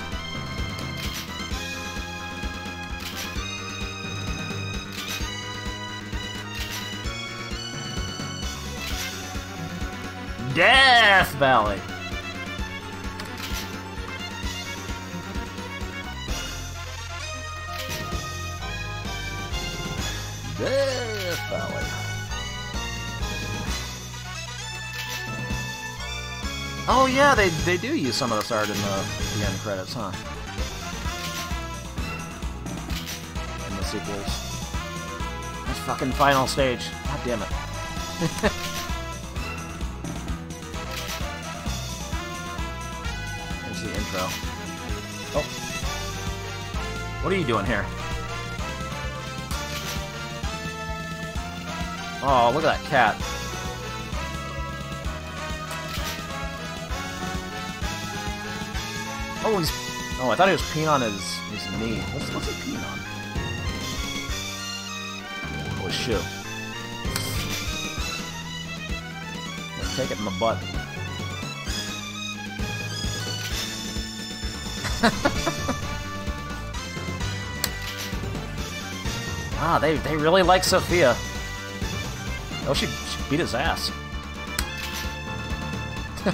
Death Valley! Death Valley. Oh yeah, they, they do use some of this art in the, the end credits, huh? In the sequels. That fucking final stage. God damn it. (laughs) There's the intro. Oh. What are you doing here? Oh, look at that cat. Oh, he's... Oh, I thought he was peeing on his, his knee. What's, what's he peeing on? Oh, shoe. Let's take it in the butt. (laughs) ah, they, they really like Sophia. Oh, she, she beat his ass. (laughs) yeah,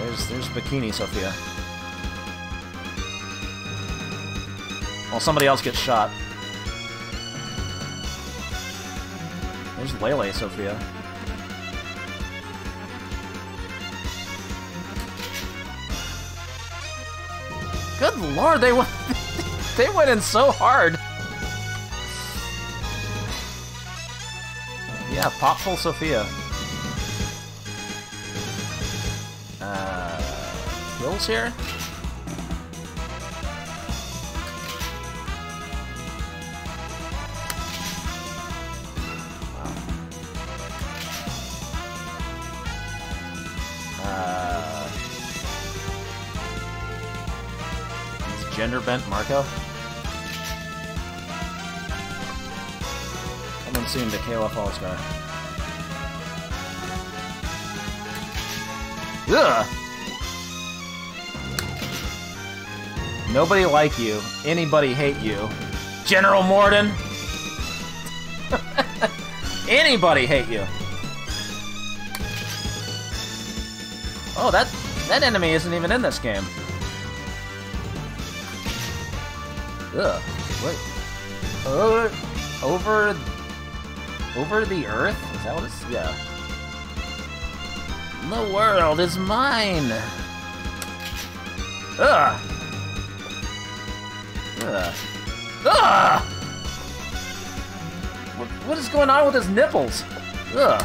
there's there's Bikini Sophia. Well, somebody else gets shot. There's Lele Sophia. Good lord, they went (laughs) they went in so hard. Popful Sophia. Uh, kills here? Uh, gender bent Marco? Coming soon to KOF All Star. Ugh! Nobody like you. Anybody hate you. General Morden! (laughs) Anybody hate you. Oh, that that enemy isn't even in this game. Ugh. Wait. Uh, over over the earth? Is that what it's yeah. The world is mine. Ugh. Ugh. Ugh. What, what is going on with his nipples? Ugh.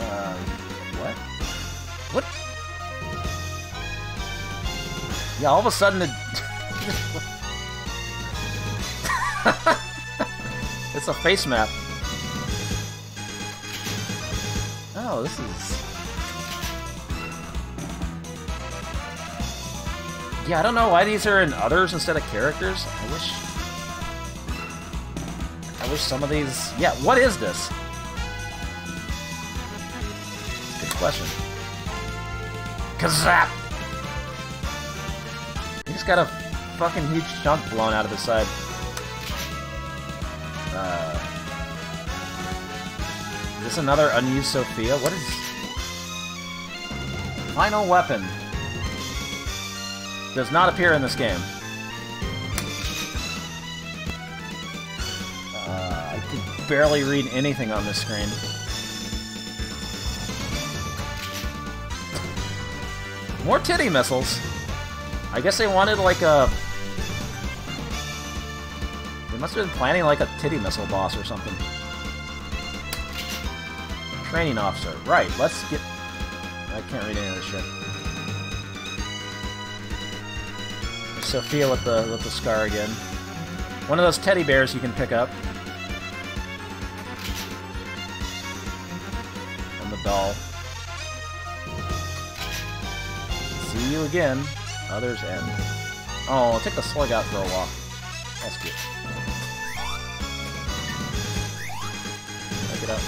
Uh, what? What? Yeah, all of a sudden it... (laughs) it's a face map. This is... Yeah, I don't know why these are in others instead of characters. I wish... I wish some of these... Yeah, what is this? Good question. Kazap! He just got a fucking huge chunk blown out of his side. Uh, this another unused Sophia? What is... Final weapon. Does not appear in this game. Uh, I can barely read anything on this screen. More titty missiles. I guess they wanted like a... They must have been planning like a titty missile boss or something. Training officer. Right, let's get... I can't read any of this shit. Sophia with the with the scar again. One of those teddy bears you can pick up. And the doll. See you again. Others end. Oh, I'll take the slug out for a walk. That's cute. Pick it up,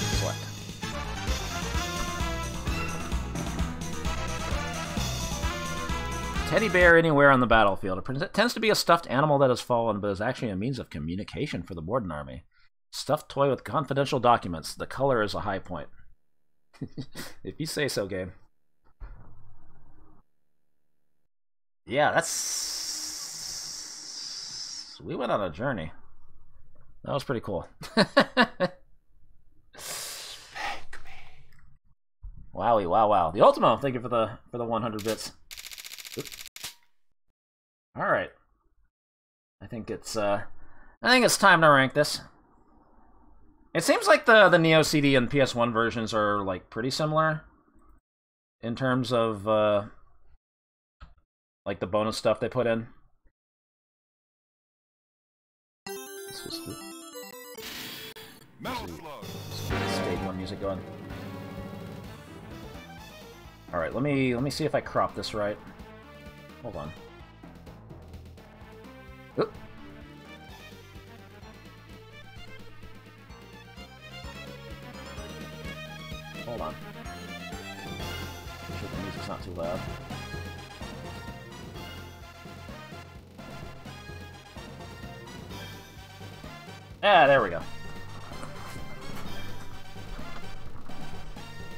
Teddy bear anywhere on the battlefield. It tends to be a stuffed animal that has fallen, but is actually a means of communication for the Morden army. Stuffed toy with confidential documents. The color is a high point. (laughs) if you say so, game. Yeah, that's. We went on a journey. That was pretty cool. (laughs) Wowie, wow, wow. The Ultimo, thank you for the for the 100 bits. All right. I think it's uh I think it's time to rank this. It seems like the the Neo CD and PS1 versions are like pretty similar. in terms of uh, like the bonus stuff they put in. Just Metal Slug. let's get the stage one music going. All right, let me let me see if I crop this right. Hold on. Oop. Hold on. Make sure the music's not too loud. Ah, there we go.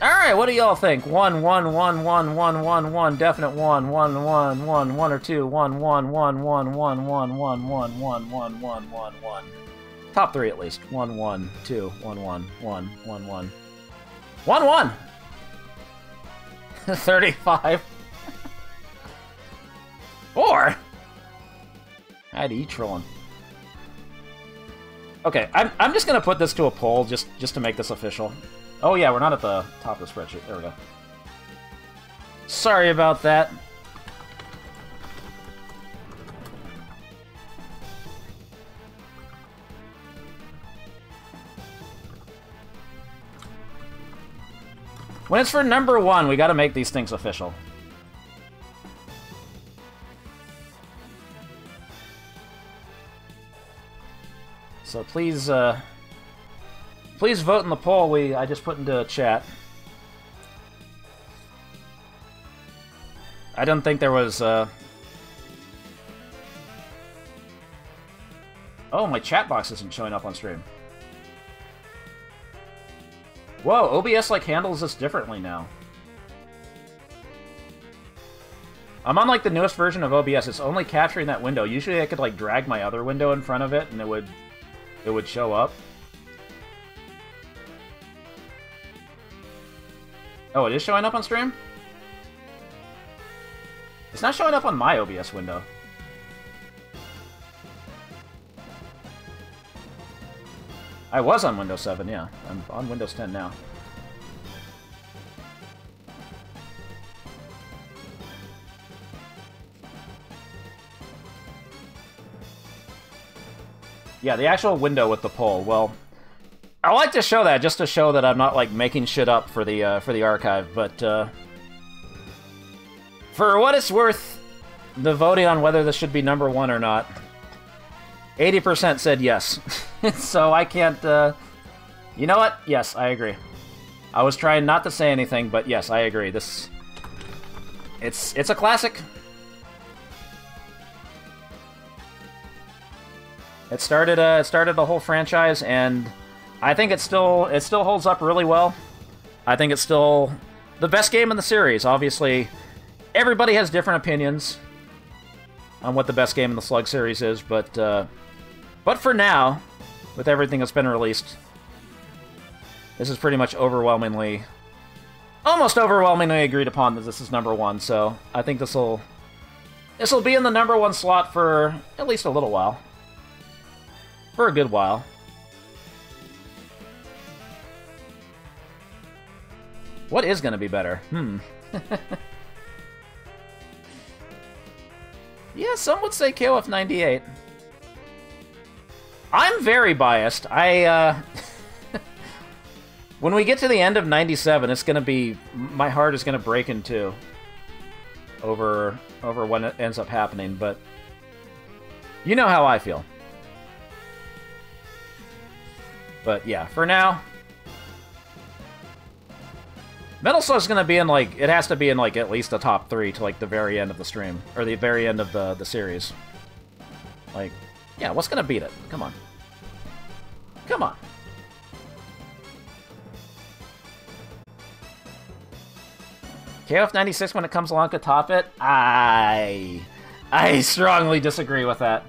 All right, what do y'all think? One, one, one, one, one, one, one, definite one, one, one, one, one or two, one, one, one, one, one, one, one, one, one, one, one, one, one. Top three at least. One, one, two, one, one, one, one, one. One, one. Thirty-five. Four. I'd eat trolling. Okay, I'm I'm just gonna put this to a poll just just to make this official. Oh yeah, we're not at the top of the spreadsheet. There we go. Sorry about that. When it's for number one, we gotta make these things official. So please, uh, please vote in the poll we I just put into chat. I don't think there was. Uh... Oh, my chat box isn't showing up on stream. Whoa, OBS like handles this differently now. I'm on like the newest version of OBS. It's only capturing that window. Usually I could like drag my other window in front of it and it would it would show up. Oh, it is showing up on stream? It's not showing up on my OBS window. I was on Windows 7, yeah. I'm on Windows 10 now. Yeah, the actual window with the poll. Well, I like to show that just to show that I'm not like making shit up for the uh, for the archive. But uh, for what it's worth, the voting on whether this should be number one or not, 80% said yes. (laughs) so I can't. Uh... You know what? Yes, I agree. I was trying not to say anything, but yes, I agree. This, it's it's a classic. It started uh, it started the whole franchise, and I think it still it still holds up really well. I think it's still the best game in the series. Obviously, everybody has different opinions on what the best game in the Slug series is, but uh, but for now, with everything that's been released, this is pretty much overwhelmingly, almost overwhelmingly agreed upon that this is number one. So I think this will this will be in the number one slot for at least a little while for a good while. What is going to be better? Hmm. (laughs) yeah, some would say KOF 98. I'm very biased. I, uh... (laughs) when we get to the end of 97, it's going to be... My heart is going to break in two. Over, over when it ends up happening, but... You know how I feel. But yeah, for now, Metal Slug's gonna be in like it has to be in like at least the top three to like the very end of the stream or the very end of the the series. Like, yeah, what's gonna beat it? Come on, come on. KOF 96 when it comes along to top it, I I strongly disagree with that.